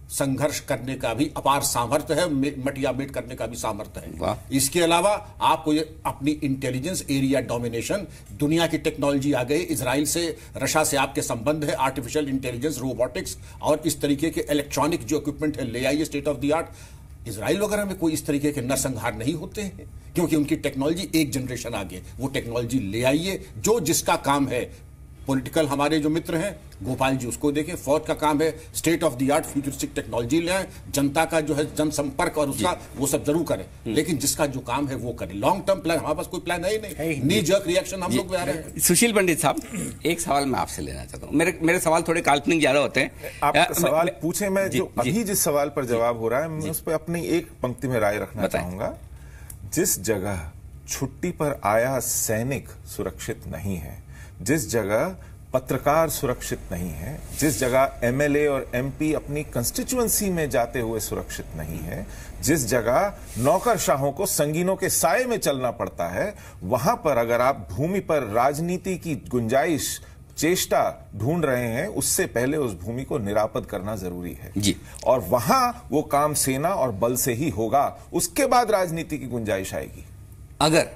संघर्ष करने का भी अपार सामर्थ्य है मटिया मेट करने का भी सामर्थ्य है। इसके अलावा आपको ये अपनी इंटेलिजेंस एरिया डोमिनेशन दुनिया की टेक्नोलॉजी आ गई इसराइल से रशा से आपके संबंध है आर्टिफिशियल इंटेलिजेंस रोबोटिक्स और इस तरीके के इलेक्ट्रॉनिक जो इक्विपमेंट है ले आइए state of the art Israel वगैरह में कोई इस तरीके के नरसंहार नहीं होते हैं, क्योंकि उनकी टेक्नोलॉजी एक जनरेशन आगे वो टेक्नोलॉजी ले आइए, जो जिसका काम है पॉलिटिकल हमारे जो मित्र हैं गोपाल जी उसको देखें। फौज का काम है state of the art futuristic technology ले आए। जनता का जो है जनसंपर्क और उसका वो सब ज़रूर करें। लेकिन जिसका जो काम है वो करें। लॉन्ग टर्म प्लान हमारे पास कोई प्लान है ही नहीं। नी जर्क रिएक्शन हम लोग आ रहे हैं। सुशील पंडित साहब एक सवाल मैं आपसे लेना चाहता हूँ। मेरे मेरे सवाल थोड़े काल्पनिक ज़्यादा होते हैं। आप सवाल पूछे मैं जी, जो अभी जिस सवाल पर जवाब हो रहा है मैं उस पर अपनी एक पंक्ति में राय रखना चाहूँगा। जिस जगह छुट्टी पर आया सैनिक सुरक्षित नहीं है जिस जगह पत्रकार सुरक्षित नहीं है जिस जगह एमएलए और एमपी अपनी कंस्टिट्यूएंसी में जाते हुए सुरक्षित नहीं है जिस जगह नौकरशाहों को संगीनों के साय में चलना पड़ता है वहाँ पर अगर आप भूमि पर राजनीति की गुंजाइश चेष्टा ढूंढ रहे हैं उससे पहले उस भूमि को निरापद करना ज़रूरी है जी। और वहाँ वो काम सेना और बल से ही होगा उसके बाद राजनीति की गुंजाइश आएगी अगर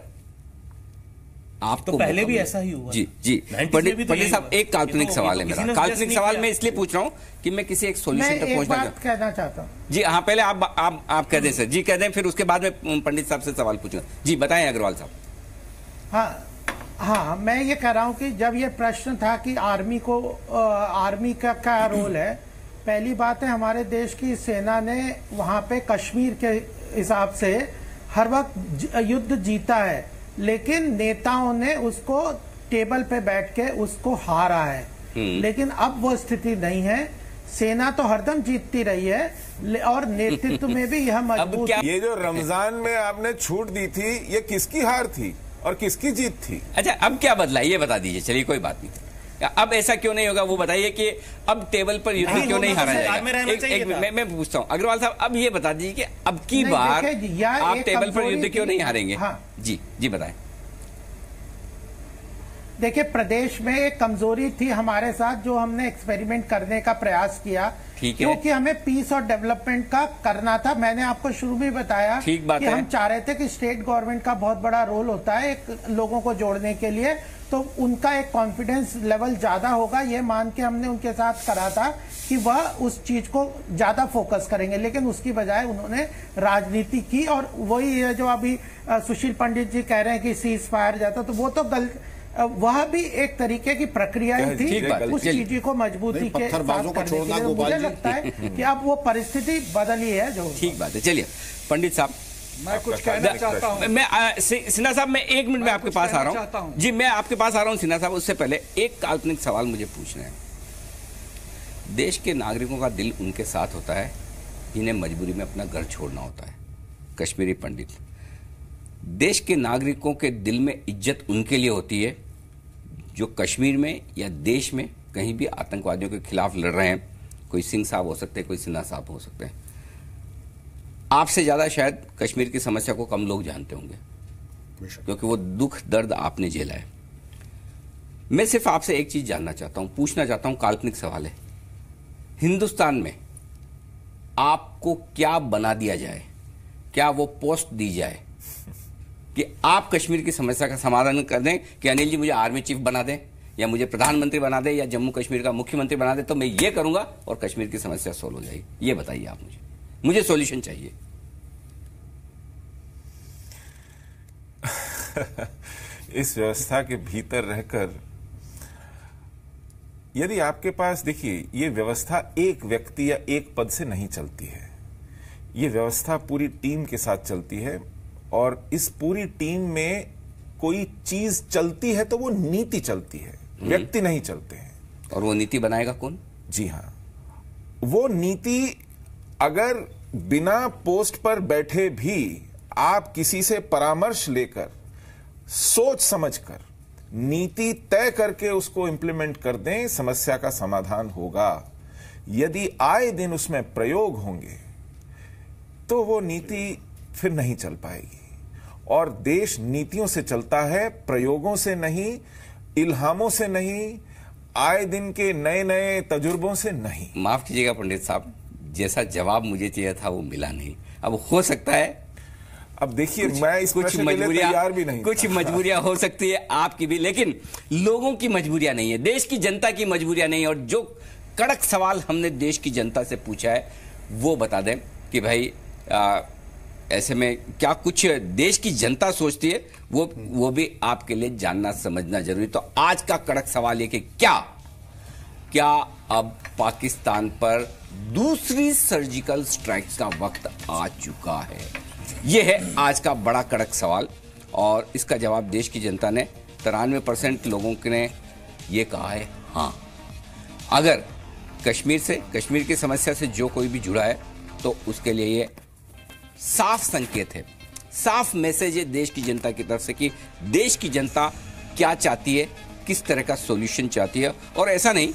आपको तो पहले भी ऐसा ही हुआ। जी जी। पंडित तो पंडित साहब एक काल्पनिक तो- सवाल है तो मेरा काल्पनिक सवाल मैं इसलिए पूछ रहा हूँ कि मैं किसी एक सोल्यूशन तक पहुँचना चाहता कहना चाहता हूँ। जी हाँ पहले आप आप आप कह दें सर। जी कह दें फिर उसके बाद में पंडित साहब से सवाल पूछूँगा जी बताएँ अग्रवाल साहब। हाँ हाँ मैं ये कह रहा हूँ कि जब ये प्रश्न था कि आर्मी को आर्मी का क्या रोल है पहली बात है हमारे देश की सेना ने वहाँ पे कश्मीर के हिसाब से हर वक्त युद्ध जीता है। लेकिन नेताओं ने उसको टेबल पे बैठ के उसको हारा है। लेकिन अब वो स्थिति नहीं है। सेना तो हरदम जीतती रही है और नेतृत्व में भी यह मज़बूत ये जो रमज़ान में आपने छूट दी थी ये किसकी हार थी और किसकी जीत थी? अच्छा अब क्या बदला ये बता दीजिए चलिए कोई बात नहीं। अब ऐसा क्यों नहीं होगा? वो बताइए कि अब टेबल पर युद्ध क्यों नहीं हारा जाएगा? एक, एक, मैं, मैं पूछता हूँ अग्रवाल साहब अब ये बता दीजिए कि अब की बार आप टेबल पर युद्ध क्यों नहीं हारेंगे? हाँ। जी जी बताएँ। देखिए प्रदेश में एक कमज़ोरी थी हमारे साथ जो हमने एक्सपेरिमेंट करने का प्रयास किया। ठीक है। क्योंकि हमें पीस और डेवलपमेंट का करना था। मैंने आपको शुरू में बताया ठीक बात कि है। हम चाह रहे थे कि स्टेट गवर्नमेंट का बहुत बड़ा रोल होता है एक लोगों को जोड़ने के लिए। तो उनका एक कॉन्फिडेंस लेवल ज़्यादा होगा। ये मान के हमने उनके साथ करा था कि वह उस चीज़ को ज़्यादा फोकस करेंगे। लेकिन उसकी बजाय उन्होंने राजनीति की और वही जो अभी सुशील पंडित जी कह रहे हैं कि सीज फायर जाता तो वो तो गलत वह भी एक तरीके की प्रक्रिया ही थी। उस। चीज़ को मजबूती के साथ को करने के छोड़ना, लिए मुझे लगता है कि अब वो परिस्थिति बदली है जो ठीक बात है चलिए। पंडित साहब। मैं कुछ कहना चाहता हूँ। मैं सिन्हा साहब मैं एक मिनट में आपके पास आ रहा हूँ। हूँ। जी मैं आपके पास आ रहा हूँ सिन्हा साहब उससे पहले एक काल्पनिक सवाल मुझे पूछना है। देश के नागरिकों का दिल उनके साथ होता है जिन्हें मजबूरी में अपना घर छोड़ना होता है। कश्मीरी पंडित। देश के नागरिकों के दिल में इज़्ज़त उनके लिए होती है जो कश्मीर में या देश में कहीं भी आतंकवादियों के खिलाफ लड़ रहे हैं कोई सिंह साहब हो सकते हैं कोई सिन्हा साहब हो सकते हैं। आपसे ज़्यादा शायद कश्मीर की समस्या को कम लोग जानते होंगे क्योंकि वो दुख दर्द आपने झेला है। मैं सिर्फ़ आपसे एक चीज़ जानना चाहता हूँ पूछना चाहता हूँ काल्पनिक सवाल है। हिंदुस्तान में आपको क्या बना दिया जाए? क्या वो पोस्ट दी जाए? कि आप कश्मीर की समस्या का समाधान कर दें कि अनिल जी मुझे आर्मी चीफ बना दें, या मुझे प्रधानमंत्री बना दे, या जम्मू कश्मीर का मुख्यमंत्री बना दे तो मैं ये करूँगा और कश्मीर की समस्या सोल्व हो जाएगी। ये बताइए आप मुझे। मुझे सोल्यूशन चाहिए। इस व्यवस्था के भीतर रहकर, यदि आपके पास, देखिए, ये व्यवस्था एक व्यक्ति या एक पद से नहीं चलती है। ये व्यवस्था पूरी टीम के साथ चलती है। और इस पूरी टीम में कोई चीज़ चलती है तो वो नीति चलती है व्यक्ति नहीं चलते हैं। और वो नीति बनाएगा कौन? जी हाँ। वो नीति अगर बिना पोस्ट पर बैठे भी आप किसी से परामर्श लेकर सोच समझकर नीति तय करके उसको इंप्लीमेंट कर दें समस्या का समाधान होगा। यदि आए दिन उसमें प्रयोग होंगे तो वो नीति फिर नहीं चल पाएगी। और देश नीतियों से चलता है प्रयोगों से नहीं इल्हामों से नहीं आए दिन के नए नए तजुर्बों से नहीं। माफ़ कीजिएगा पंडित साहब जैसा जवाब मुझे चाहिए था वो मिला नहीं। अब हो सकता है अब देखिए मैं इस कुछ मजबूरियाँ भी नहीं कुछ। मजबूरियाँ हो सकती है आपकी भी लेकिन लोगों की मजबूरियाँ नहीं है। देश की जनता की मजबूरियाँ नहीं है और जो कड़क सवाल हमने देश की जनता से पूछा है वो बता दें कि भाई आ, ऐसे में क्या कुछ देश की जनता सोचती है? वो वो भी आपके लिए जानना, समझना ज़रूरी। तो आज का कड़क सवाल ये कि क्या क्या अब पाकिस्तान पर दूसरी सर्जिकल स्ट्राइक का वक्त आ चुका है? यह है आज का बड़ा कड़क सवाल, और इसका जवाब देश की जनता ने, तिरानवे परसेंट लोगों ने ये कहा है हाँ। अगर कश्मीर से, कश्मीर की समस्या से जो कोई भी जुड़ा है तो उसके लिए ये साफ़ संकेत है। साफ़ मैसेज है देश की जनता की तरफ़ से कि देश की जनता क्या चाहती है, किस तरह का सॉल्यूशन चाहती है। और ऐसा नहीं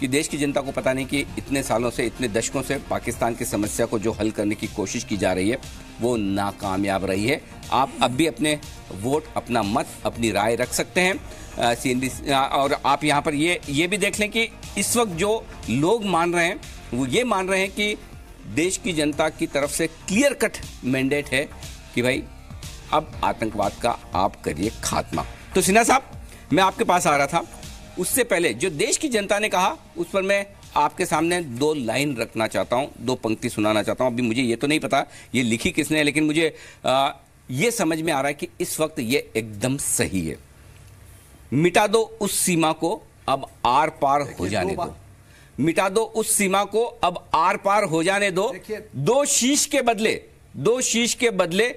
कि देश की जनता को पता नहीं कि इतने सालों से, इतने दशकों से पाकिस्तान की समस्या को जो हल करने की कोशिश की जा रही है, वो नाकामयाब रही है। आप अब भी अपने वोट, अपना मत, अपनी राय रख सकते हैं CNBC और आप यहाँ पर ये ये भी देख लें कि इस वक्त जो लोग मान रहे हैं, वो ये मान रहे हैं कि देश की जनता की तरफ़ से क्लियर कट मैंडेट है कि भाई अब आतंकवाद का आप करिए खात्मा। तो सिन्हा साहब मैं आपके पास आ रहा था। उससे पहले जो देश की जनता ने कहा उस पर मैं आपके सामने दो लाइन रखना चाहता हूँ दो पंक्ति सुनाना चाहता हूँ। अभी मुझे ये तो नहीं पता ये लिखी किसने है लेकिन मुझे आ, ये समझ में आ रहा है कि इस वक्त ये एकदम सही है। मिटा दो उस सीमा को अब आर पार हो जाने दो दो। मिटा दो उस सीमा को अब आर पार हो जाने दो। दो शीश के बदले दो शीश के बदले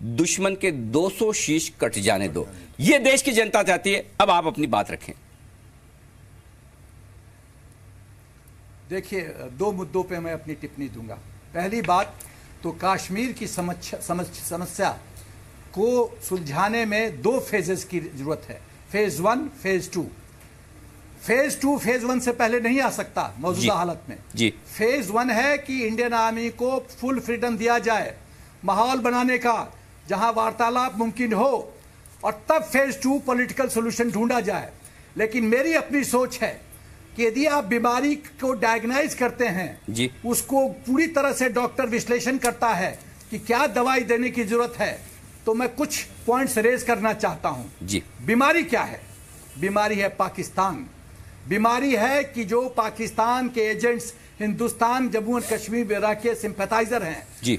दुश्मन के 200 शीश कट जाने दो। ये देश की जनता चाहती है अब आप अपनी बात रखें। देखिए दो मुद्दों पे मैं अपनी टिप्पणी दूँगा। पहली बात तो कश्मीर की समस्या को सुलझाने में दो फेजेस की ज़रूरत है। Phase one phase two phase two phase one से पहले नहीं आ सकता मौजूदा हालत में। जी। फ़ेज़ वन है कि इंडियन आर्मी को फुल फ्रीडम दिया जाए माहौल बनाने का जहाँ वार्तालाप मुमकिन हो और तब फ़ेज़ टू पॉलिटिकल सोल्यूशन ढूंढा जाए। लेकिन मेरी अपनी सोच है कि यदि आप बीमारी को डायग्नाइज करते हैं जी। उसको पूरी तरह से डॉक्टर विश्लेषण करता है कि क्या दवाई देने की ज़रूरत है तो मैं कुछ पॉइंट्स रेज करना चाहता हूँ। जी। बीमारी क्या है? बीमारी है पाकिस्तान। बीमारी है कि जो पाकिस्तान के एजेंट्स हिंदुस्तान जम्मू एंड कश्मीर में के सिंपैथाइजर हैं। जी।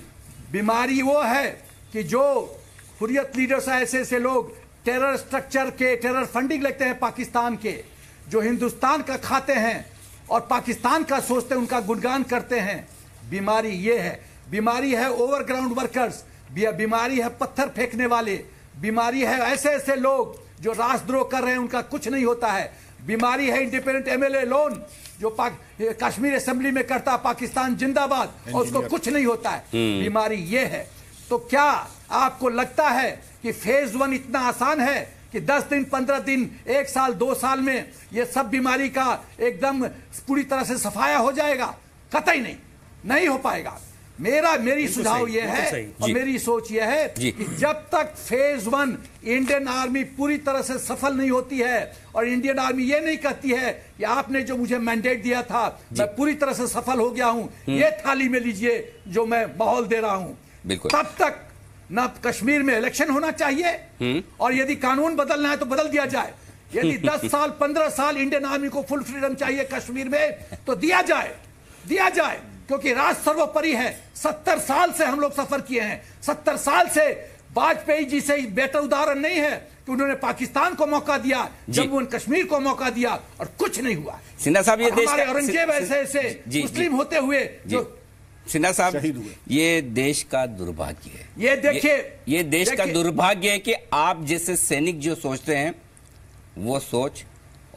बीमारी वो है कि जो हुरियत लीडर्स ऐसे ऐसे लोग टेरर स्ट्रक्चर के टेरर फंडिंग लेते हैं पाकिस्तान के जो हिंदुस्तान का खाते हैं और पाकिस्तान का सोचते हैं उनका गुणगान करते हैं। बीमारी ये है। बीमारी है ओवरग्राउंड वर्कर्स बीमारी है पत्थर फेंकने वाले। बीमारी है ऐसे ऐसे लोग जो राष्ट्रद्रोह कर रहे हैं उनका कुछ नहीं होता है। बीमारी है इंडिपेंडेंट एमएलए लोन जो पाक, कश्मीर असेंबली में करता पाकिस्तान जिंदाबाद और उसको कुछ नहीं होता है। बीमारी ये है। तो क्या आपको लगता है कि फ़ेज़ वन इतना आसान है कि 10 दिन 15 दिन एक साल दो साल में ये सब बीमारी का एकदम पूरी तरह से सफाया हो जाएगा? कतई नहीं। नहीं हो पाएगा। मेरा मेरी सुझाव यह है और मेरी सोच यह है कि जब तक फ़ेज़ वन इंडियन आर्मी पूरी तरह से सफल नहीं होती है और इंडियन आर्मी ये नहीं कहती है कि आपने जो मुझे मैंडेट दिया था मैं पूरी तरह से सफल हो गया हूँ। ये थाली में लीजिए जो मैं माहौल दे रहा हूँ। तब तक न कश्मीर में इलेक्शन होना चाहिए और यदि कानून बदलना है तो बदल दिया जाए। यदि 10 साल 15 साल इंडियन आर्मी को फुल फ्रीडम चाहिए कश्मीर में तो दिया जाए दिया जाए। क्योंकि राज सर्वोपरि है। सत्तर साल से हम लोग सफ़र किए हैं। सत्तर साल से वाजपेयी जी से बेहतर उदाहरण नहीं है कि उन्होंने पाकिस्तान को मौका दिया जम्मू एंड कश्मीर को मौका दिया और कुछ नहीं हुआ। सिन्हा साहब ये और देश हमारे का- औरंगज़ेब ऐसे ऐसे। मुस्लिम होते हुए जो। सिन्हा साहब ये देश का दुर्भाग्य है। ये देखिए ये, ये देश का दुर्भाग्य है कि आप जैसे सैनिक जो सोचते हैं वो सोच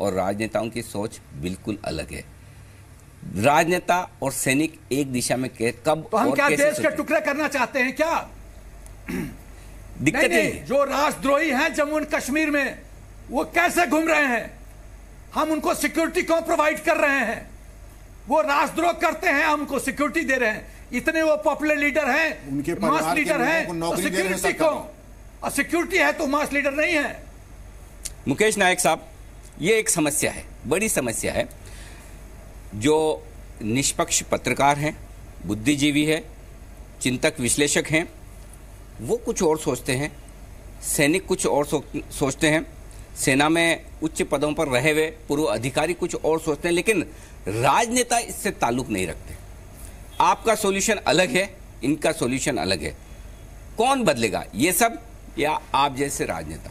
और राजनेताओं की सोच बिल्कुल अलग है। राजनेता और सैनिक एक दिशा में के- कब तो हम और क्या देश के? टुकड़े करना चाहते हैं क्या? दिक्कत नहीं, नहीं, है। जो राष्ट्रद्रोही हैं जम्मू एंड कश्मीर में वो कैसे घूम रहे हैं? हम उनको सिक्योरिटी क्यों प्रोवाइड कर रहे हैं? वो राष्ट्रद्रोह करते हैं हम उनको सिक्योरिटी दे रहे हैं। इतने वो पॉपुलर लीडर हैं उनके मास लीडर हैं। को तो हैं सिक्योरिटी क्यों? और सिक्योरिटी है तो मास लीडर नहीं है। मुकेश नायक साहब ये एक समस्या है बड़ी समस्या है। जो निष्पक्ष पत्रकार हैं, बुद्धिजीवी है, चिंतक विश्लेषक हैं, वो कुछ और सोचते हैं, सैनिक कुछ और सोचते हैं, सेना में उच्च पदों पर रहे हुए पूर्व अधिकारी कुछ और सोचते हैं, लेकिन राजनेता इससे ताल्लुक नहीं रखते। आपका सॉल्यूशन अलग है, इनका सॉल्यूशन अलग है। कौन बदलेगा, ये सब या आप जैसे राजनेता?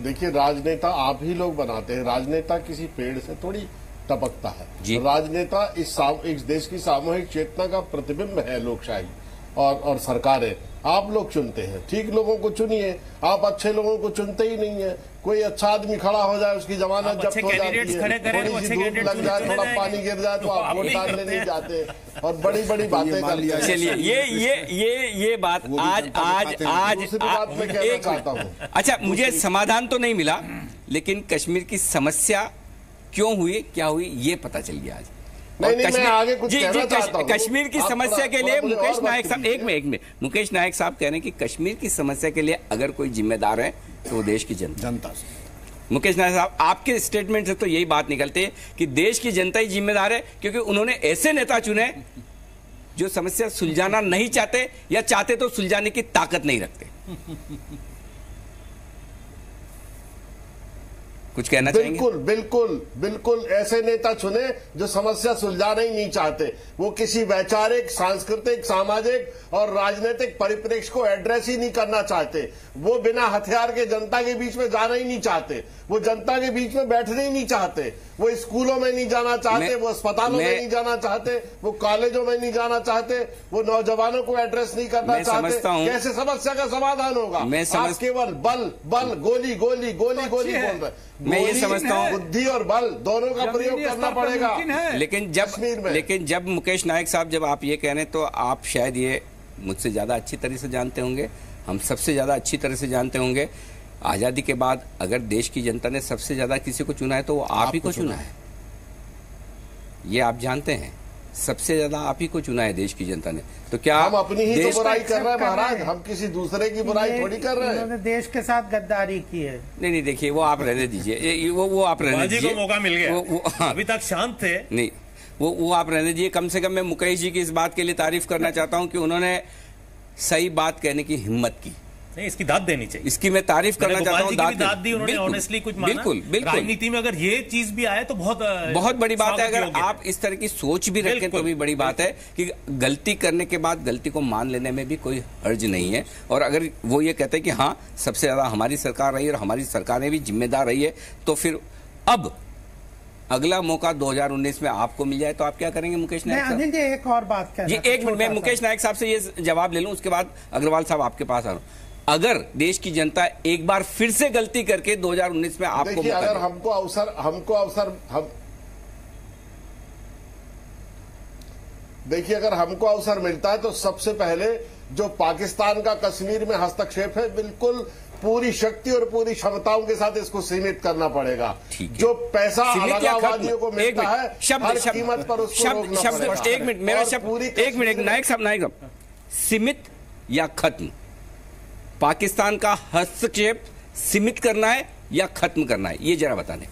देखिए राजनेता आप ही लोग बनाते हैं। राजनेता किसी पेड़ से थोड़ी टपकता है। राजनेता इस इस देश की सामूहिक चेतना का प्रतिबिंब है लोकशाही और और सरकारें। आप लोग चुनते हैं। ठीक लोगों को चुनिए। आप अच्छे लोगों को चुनते ही नहीं है। कोई अच्छा आदमी खड़ा हो जाए उसकी जमानत जब्त हो जाती है। थोड़ी सी धूप लग जाए थोड़ा पानी गिर जाए तो आप वोट डालने नहीं जाते। और बड़ी बड़ी बातें मान लिया चलिए ये ये ये ये बात आज आज आज बात मैं कहना एक चाहता। हूँ। अच्छा मुझे समाधान तो नहीं मिला लेकिन कश्मीर की समस्या क्यों हुई क्या हुई ये पता चल गया आज। नहीं, नहीं, मैं कश्मीर- आगे कुछ जी, जी, कश- कश्मीर की समस्या के लिए मुकेश नायक साहब एक में एक में मुकेश नायक साहब कह रहे हैं कि कश्मीर की समस्या के लिए अगर कोई जिम्मेदार है तो वो देश की जनता। जनता से। मुकेश नायक साहब आपके स्टेटमेंट से तो यही बात निकलती है कि देश की जनता ही जिम्मेदार है क्योंकि उन्होंने ऐसे नेता चुने जो समस्या सुलझाना नहीं चाहते या चाहते तो सुलझाने की ताकत नहीं रखते। कुछ कहना चाहेंगे? बिल्कुल बिल्कुल बिल्कुल। ऐसे नेता चुने जो समस्या सुलझाना ही नहीं चाहते। वो किसी वैचारिक सांस्कृतिक सामाजिक और राजनीतिक परिप्रेक्ष्य को एड्रेस ही नहीं करना चाहते। वो बिना हथियार के जनता के बीच में जाना ही नहीं चाहते। वो जनता के बीच में बैठने ही नहीं चाहते। वो स्कूलों में नहीं जाना चाहते वो अस्पतालों में नहीं जाना चाहते वो कॉलेजों में नहीं जाना चाहते वो नौजवानों को एड्रेस नहीं करना चाहते। कैसे समस्या का समाधान होगा? मैं समझ- केवल बल बल गोली गोली गोली तो गोली बोल रहे मैं ये समझता हूँ। बुद्धि और बल दोनों का प्रयोग करना पड़ेगा। लेकिन जब लेकिन जब मुकेश नायक साहब जब आप ये कह रहे हैं तो आप शायद ये मुझसे ज़्यादा अच्छी तरह से जानते होंगे। हम सबसे ज़्यादा अच्छी तरह से जानते होंगे। आज़ादी के बाद अगर देश की जनता ने सबसे ज़्यादा किसी को चुना है तो वो आप ही को चुना है। ये आप जानते हैं। सबसे ज़्यादा आप ही को चुना है देश की जनता ने। तो क्या हम अपनी ही देश तो बुराई कर रहे हैं महाराज। हम किसी दूसरे की बुराई थोड़ी कर रहे हैं। देश के साथ गद्दारी की है। नहीं नहीं देखिए वो आप रहने दीजिए। वो वो आप रहने दीजिए। मौका मिल गया। वो, वो, हाँ, अभी तक शांत थे। नहीं वो वो आप रहने दीजिए। कम से कम मैं मुकेश जी की इस बात के लिए तारीफ़ करना चाहता हूँ कि उन्होंने सही बात कहने की हिम्मत की। नहीं इसकी दाद देनी चाहिए। इसकी मैं तारीफ़ करना चाहता हूँ देनी। दाद दी उन्होंने ऑनेस्टली कुछ माना। बिल्कुल बिल्कुल। राजनीति में अगर ये चीज़ भी आए तो बहुत बहुत बड़ी बात है अगर आप इस तरह की सोच भी रखें तो भी बड़ी बात है कि गलती करने के बाद गलती को मान लेने में भी कोई हर्ज नहीं है। और अगर वो ये कहते हैं कि हाँ सबसे ज़्यादा हमारी सरकार रही है और हमारी सरकार ने भी जिम्मेदार रही है तो फिर अब अगला मौका 2019 में आपको मिल जाए तो आप क्या करेंगे मुकेश नायक जी एक और बात था, एक मिनट मैं मुकेश नायक साहब से ये जवाब ले लूँ उसके बाद अग्रवाल साहब आपके पास आ रहा हूँ। अगर देश की जनता एक बार फिर से गलती करके 2019 में आपको अगर हमको अवसर हमको अवसर हम देखिए अगर हमको अवसर मिलता है तो सबसे पहले जो पाकिस्तान का कश्मीर में हस्तक्षेप है बिल्कुल पूरी शक्ति और पूरी क्षमताओं के साथ इसको सीमित करना पड़ेगा। जो पैसा को मिलता है शब्द हर शब्द कीमत पर उसको शब्द शब्द एक मिनट मेरा शब्द पूरी एक मिनट नायक साहब नायक साहब। सीमित या खत्म? पाकिस्तान का हस्तक्षेप सीमित करना है या खत्म करना है? ये जरा बता दें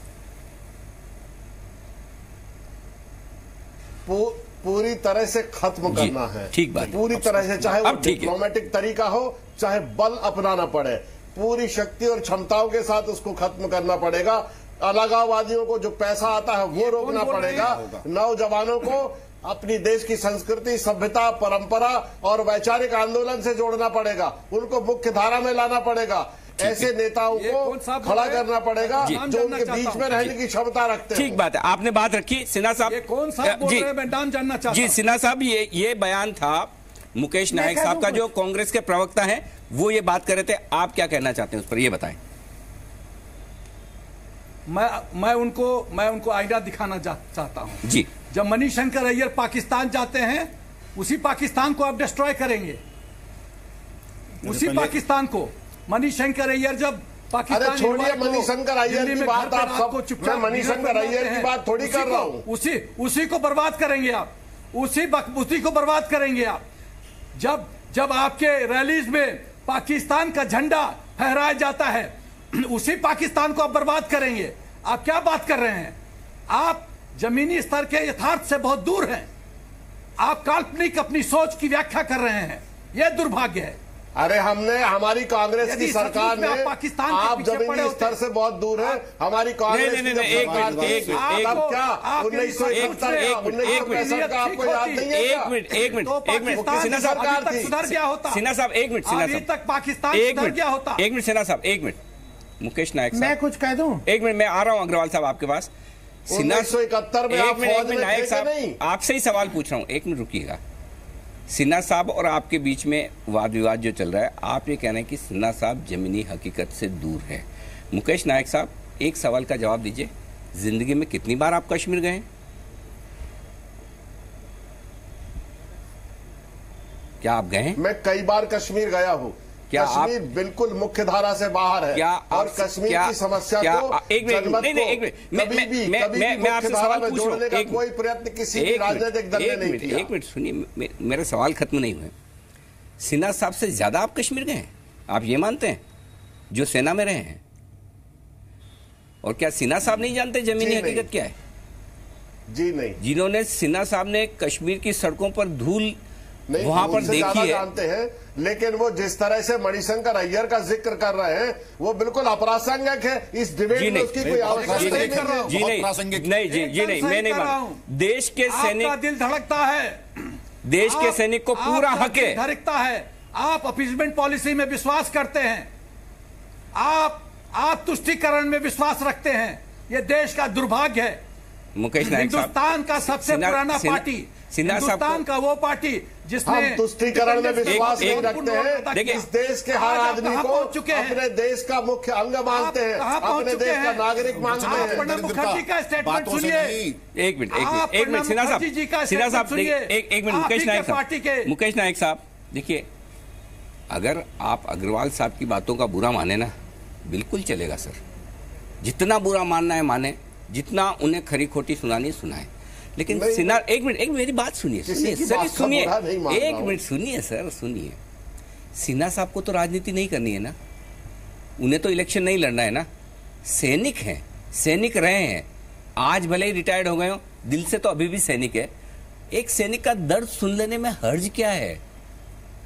पूरी तरह से खत्म करना है। ठीक बात पूरी तरह से चाहे वो। डिप्लोमेटिक तरीका हो चाहे बल अपनाना पड़े पूरी शक्ति और क्षमताओं के साथ उसको खत्म करना पड़ेगा। अलगाववादियों को जो पैसा आता है वो रोकना पड़ेगा। नौजवानों को अपनी देश की संस्कृति सभ्यता परंपरा और वैचारिक आंदोलन से जोड़ना पड़ेगा। उनको मुख्य धारा में लाना पड़ेगा। ऐसे नेताओं को खड़ा करना पड़ेगा जो। उनके बीच में रहने की क्षमता रखते हैं। ठीक बात है। आपने बात रखी सिन्हा साहब? कौन साहब बोल जी। मैं नाम जानना चाहता जी सिन्हा साहब ये ये बयान था मुकेश नायक साहब का जो कांग्रेस के प्रवक्ता हैं वो ये बात कर रहे थे। आप क्या कहना चाहते हैं उस पर? ये बताएँ। मैं मैं उनको मैं उनको आईना दिखाना चाहता हूँ। जी। जब मनीष शंकर अय्यर पाकिस्तान जाते हैं उसी पाकिस्तान को आप डिस्ट्रॉय करेंगे। उसी पाकिस्तान को। मणिशंकर अय्यर जब पाकिस्तान अरे छोड़िए को मणिशंकर अय्यर की बात आप रात सब- को चुपचाप मैं मणिशंकर वीडियो अय्यर की बात थोड़ी कर रहा हूँ। उसी उसी को बर्बाद करेंगे आप। उसी उसी को बर्बाद करेंगे आप। जब जब आपके रैलीज में पाकिस्तान का झंडा फहराया जाता है उसी पाकिस्तान को आप बर्बाद करेंगे। आप क्या बात कर रहे हैं? आप जमीनी स्तर के यथार्थ से बहुत दूर हैं। आप काल्पनिक अपनी सोच की व्याख्या कर रहे हैं। यह दुर्भाग्य है। अरे हमने हमारी कांग्रेस की सरकार में ने आप पाकिस्तान के आप पीछे पड़े जमीनी स्तर से बहुत दूर है। हमारी कांग्रेस नहीं, नहीं, नहीं, एक मिनट, एक मिनट, एक मिनट। क्या उन्नीस सौ इकहत्तर एक का मिनट, आपको याद नहीं है एक मिनट एक मिनट तो एक मिनट। सिन्हा साहब। सुधर गया होता। सिन्हा साहब एक मिनट सिन्हा साहब। तक पाकिस्तान एक मिनट। गया होता। एक मिनट सिन्हा साहब एक मिनट। मुकेश नायक मैं कुछ कह दूँ? एक मिनट मैं आ रहा हूँ अग्रवाल साहब आपके पास। सिन्हा 1971 में एक मिनट एक फौज मिनट में नायक साहब आपसे ही सवाल पूछ रहा हूँ। एक मिनट रुकिएगा। सिन्हा साहब और आपके बीच में वाद विवाद जो चल रहा है आप ये कह रहे हैं कि सिन्हा साहब जमीनी हकीकत से दूर है। मुकेश नायक साहब एक सवाल का जवाब दीजिए। ज़िंदगी में कितनी बार आप कश्मीर गए? क्या आप गए मैं कई बार कश्मीर गया हूँ। क्या कश्मीर बिल्कुल मुख्य धारा से बाहर है। क्या और कश्मीर क्या- की समस्या क्या- को एक मिनट, नहीं, नहीं, एक मिनट, मैं- मैं- भी मैं- मैं- मैं आपसे सवाल पूछ। रहा हूँ, कोई प्रयत्न किसी भी राजनीतिक दल ने नहीं किया। एक मिनट सुनिए मेरे सवाल खत्म नहीं हुए सिन्हा साहब से ज़्यादा आप कश्मीर गए हैं? आप ये मानते हैं? जो सेना में रहे हैं। और क्या सिन्हा साहब नहीं जानते जमीनी हकीकत क्या है? जी नहीं। जिन्होंने सिन्हा साहब ने कश्मीर की सड़कों पर धूल वहाँ पर देखी है। जानते हैं। लेकिन वो जिस तरह से मणिशंकर अय्यर का ज़िक्र कर रहे हैं वो बिल्कुल अप्रासंगिक है। इस डिबेट में उसकी कोई आवश्यकता नहीं कर रहा जी नहीं प्रासंगिक। नहीं जी जी नहीं मैं नहीं मान देश के सैनिक दिल धड़कता है। देश के सैनिक को पूरा हक है। धड़कता है। आप अपीजमेंट पॉलिसी में विश्वास करते हैं। आप आप तुष्टिकरण में विश्वास रखते हैं। ये देश का दुर्भाग्य है। मुकेश नायक हिंदुस्तान का सबसे पुराना पार्टी सिन्हा साहब हिंदुस्तान का वो पार्टी जिसने हम तुष्टिकरण में विश्वास नहीं रखते हैं। देखिए, इस देश के हर आदमी को चुके हैं? अपने देश का मुख्य अंग मानते हैं। अपने देश का नागरिक मानते हैं। प्रणब मुखर्जी का स्टेटमेंट सुनिए। एक मिनट एक मिनट एक मिनट सिन्हा साहब। जी का सिन्हा साहब सुनिए। एक एक मिनट मुकेश नायक पार्टी साहब के- मुकेश नायक साहब देखिए अगर आप अग्रवाल साहब की बातों का बुरा माने ना बिल्कुल चलेगा सर। जितना बुरा मानना है माने। जितना उन्हें खरी खोटी सुनानी सुनाए। लेकिन नहीं, सिन्हा एक मिनट एक मेरी बात सुनिए सुनिए सर सुनिए। एक मिनट सुनिए सर सुनिए। सिन्हा साहब को तो राजनीति नहीं करनी है ना? उन्हें तो इलेक्शन नहीं लड़ना है ना? सैनिक हैं सैनिक रहे हैं। आज भले ही रिटायर्ड हो गए हो दिल से तो अभी भी सैनिक है। एक सैनिक का दर्द सुन लेने में हर्ज क्या है?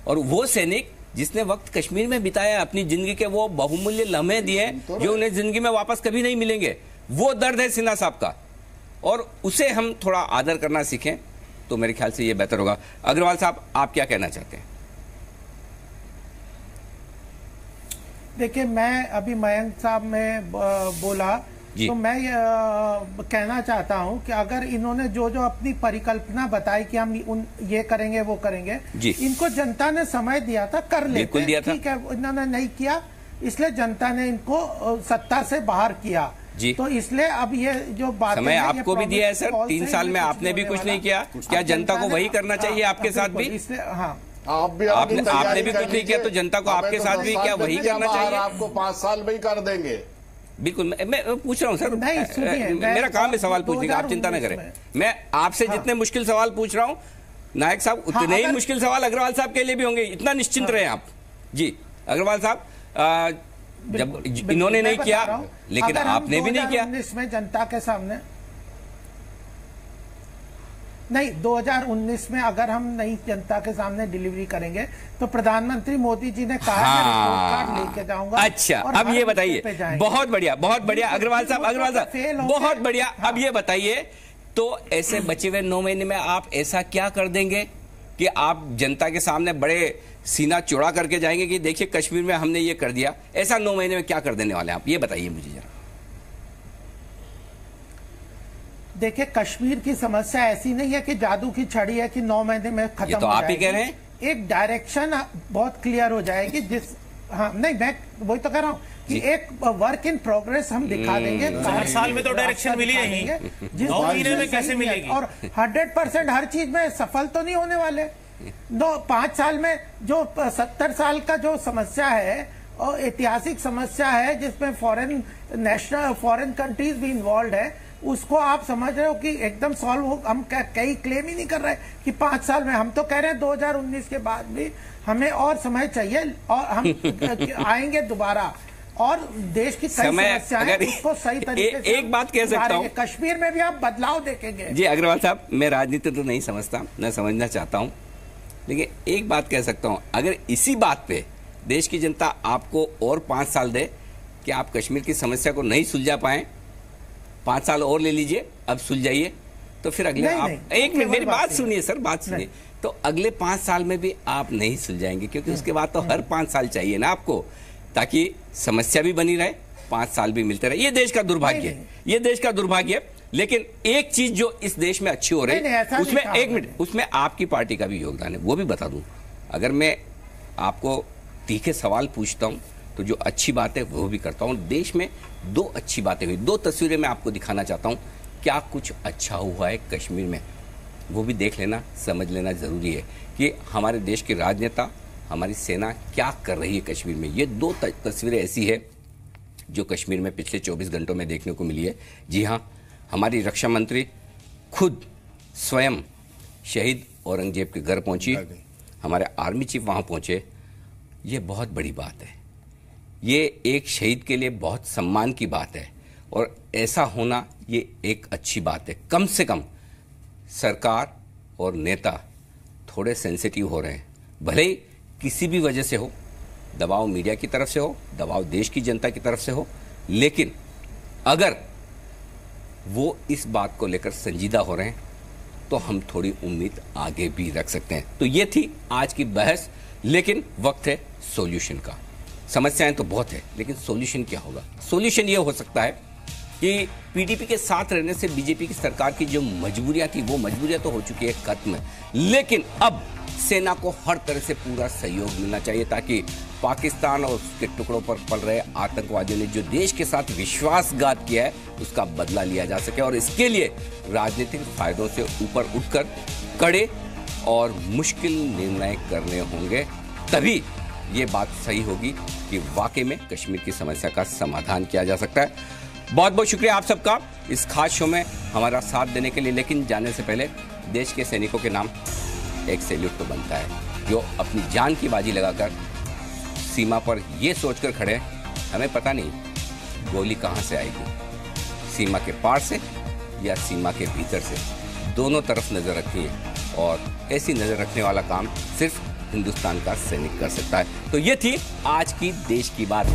और वो सैनिक जिसने वक्त कश्मीर में बिताया अपनी ज़िंदगी के वो बहुमूल्य लम्हे दिए जो उन्हें ज़िंदगी में वापस कभी नहीं मिलेंगे। वो दर्द है सिन्हा साहब का। और उसे हम थोड़ा आदर करना सीखें तो मेरे ख्याल से ये बेहतर होगा। अग्रवाल साहब आप क्या कहना चाहते हैं? देखिए मैं अभी मयंक साहब में बोला तो मैं कहना चाहता हूँ कि अगर इन्होंने जो जो अपनी परिकल्पना बताई कि हम उन ये करेंगे वो करेंगे इनको जनता ने समय दिया था कर लेते। ठीक है इन्होंने नहीं किया इसलिए जनता ने इनको सत्ता से बाहर किया। जी। तो इसलिए अब ये जो बात समय आपको भी दिया है सर तीन साल में आपने भी कुछ नहीं किया। क्या जनता को वही करना चाहिए आपके साथ भी? इसलिए हाँ। आप भी आपने- आपने भी कुछ नहीं किया तो जनता को आपके तो साथ भी क्या वही करना चाहिए? आपको पाँच साल में ही कर देंगे। बिल्कुल मैं, मैं पूछ रहा हूँ सर। नहीं, मेरा काम है सवाल पूछने का आप चिंता न करें। मैं। आपसे जितने मुश्किल सवाल पूछ रहा हूँ नायक साहब उतने ही मुश्किल सवाल अग्रवाल साहब के लिए भी होंगे इतना निश्चिंत रहे आप। जी अग्रवाल साहब जब इन्होंने नहीं किया लेकिन आपने भी नहीं किया। 2019 में जनता के सामने नहीं 2019 में अगर हम नई जनता के सामने डिलीवरी करेंगे तो प्रधानमंत्री मोदी जी ने कहा है, लेके जाऊँगा अच्छा अब ये बताइए बहुत बढ़िया बहुत बढ़िया अग्रवाल साहब अग्रवाल तो साहब बहुत बढ़िया हाँ। अब ये बताइए तो ऐसे बचे हुए नौ महीने में आप ऐसा क्या कर देंगे कि आप जनता के सामने बड़े सीना चौड़ा करके जाएँगे कि देखिए कश्मीर में हमने ये कर दिया ऐसा नौ महीने में क्या कर देने वाले हैं आप ये बताइए मुझे जरा देखिए कश्मीर की समस्या ऐसी नहीं है कि जादू की छड़ी है कि नौ महीने में खत्म ये तो आप ही कह रहे हैं। एक डायरेक्शन बहुत क्लियर हो जाएगी जिस हाँ नहीं मैं वही तो कह रहा हूँ कि एक वर्क इन प्रोग्रेस हम दिखा हम्म। देंगे हर साल में तो डायरेक्शन मिली नहीं। जिस महीने में कैसे मिलेगी? और हंड्रेड परसेंट हर चीज़ में सफल तो नहीं होने वाले दो पाँच साल में जो सत्तर साल का जो समस्या है और ऐतिहासिक समस्या है जिसमें फॉरेन नेशनल फॉरेन कंट्रीज़ भी इन्वॉल्व है उसको आप समझ रहे हो कि एकदम सॉल्व हो हम कई क्लेम ही नहीं कर रहे कि पाँच साल में हम तो कह रहे हैं 2019 के बाद भी हमें और समय चाहिए और हम आएँगे दोबारा और देश की कई समय समस्याएँ उसको सही तरीके ए- से एक बात कह सकता। हूँ। कश्मीर में भी आप बदलाव देखेंगे जी अग्रवाल साहब मैं राजनीति तो नहीं समझता मैं समझना चाहता हूँ लेकिन एक बात कह सकता हूँ अगर इसी बात पे देश की जनता आपको और पाँच साल दे कि आप कश्मीर की समस्या को नहीं सुलझा पाए पाँच साल और ले लीजिए अब सुलझाइए तो फिर अगले नहीं, आप नहीं, एक मिनट मेरी बात बात सुनिए सर बात सुनिए। तो अगले पाँच साल में भी आप नहीं सुलझाएँगे क्योंकि उसके बाद तो हर पाँच साल चाहिए ना आपको ताकि समस्या भी बनी रहे पाँच साल भी मिलते रहे। ये देश का दुर्भाग्य है ये देश का दुर्भाग्य है। लेकिन एक चीज़ जो इस देश में अच्छी हो रही है उसमें एक मिनट उसमें आपकी पार्टी का भी योगदान है वो भी बता दूँ। अगर मैं आपको तीखे सवाल पूछता हूँ तो जो अच्छी बात है वो भी करता हूँ। देश में दो अच्छी बातें हुई। दो तस्वीरें मैं आपको दिखाना चाहता हूँ क्या कुछ अच्छा हुआ है कश्मीर में? वो भी देख लेना समझ लेना ज़रूरी है कि हमारे देश के राजनेता हमारी सेना क्या कर रही है कश्मीर में। ये दो तस्वीरें ऐसी है जो कश्मीर में पिछले 24 घंटों में देखने को मिली है। जी हाँ हमारी रक्षा मंत्री खुद स्वयं शहीद औरंगज़ेब के घर पहुँची। हमारे आर्मी चीफ वहाँ पहुँचे। ये बहुत बड़ी बात है। ये एक शहीद के लिए बहुत सम्मान की बात है और ऐसा होना ये एक अच्छी बात है। कम से कम सरकार और नेता थोड़े सेंसिटिव हो रहे हैं। भले ही किसी भी वजह से हो दबाव मीडिया की तरफ़ से हो दबाव देश की जनता की तरफ़ से हो लेकिन अगर वो इस बात को लेकर संजीदा हो रहे हैं तो हम थोड़ी उम्मीद आगे भी रख सकते हैं। तो ये थी आज की बहस, लेकिन वक्त है सॉल्यूशन का। समस्याएँ तो बहुत है, लेकिन सॉल्यूशन क्या होगा? सॉल्यूशन ये हो सकता है कि पीडीपी के साथ रहने से बीजेपी की सरकार की जो मजबूरियाँ थी, वो मजबूरियाँ तो हो चुकी है खत्म। लेकिन अब सेना को हर तरह से पूरा सहयोग मिलना चाहिए ताकि पाकिस्तान और उसके टुकड़ों पर पल रहे आतंकवादियों ने जो देश के साथ विश्वासघात किया है, उसका बदला लिया जा सके और इसके लिए राजनीतिक फायदों से ऊपर उठकर कड़े और मुश्किल निर्णय करने होंगे। तभी ये बात सही होगी कि वाकई में कश्मीर की समस्या का समाधान किया जा सकता है। बहुत बहुत शुक्रिया आप सबका इस खास शो में हमारा साथ देने के लिए, लेकिन जाने से पहले देश के सैनिकों के नाम एक सैल्यूट तो बनता है, जो अपनी जान की बाजी लगाकर सीमा पर ये सोचकर खड़े हमें पता नहीं गोली कहाँ से आएगी। सीमा के पार से या सीमा के भीतर से। दोनों तरफ़ नज़र रखनी है और ऐसी नज़र रखने वाला काम सिर्फ़ हिंदुस्तान का सैनिक कर सकता है। तो ये थी आज की देश की बात।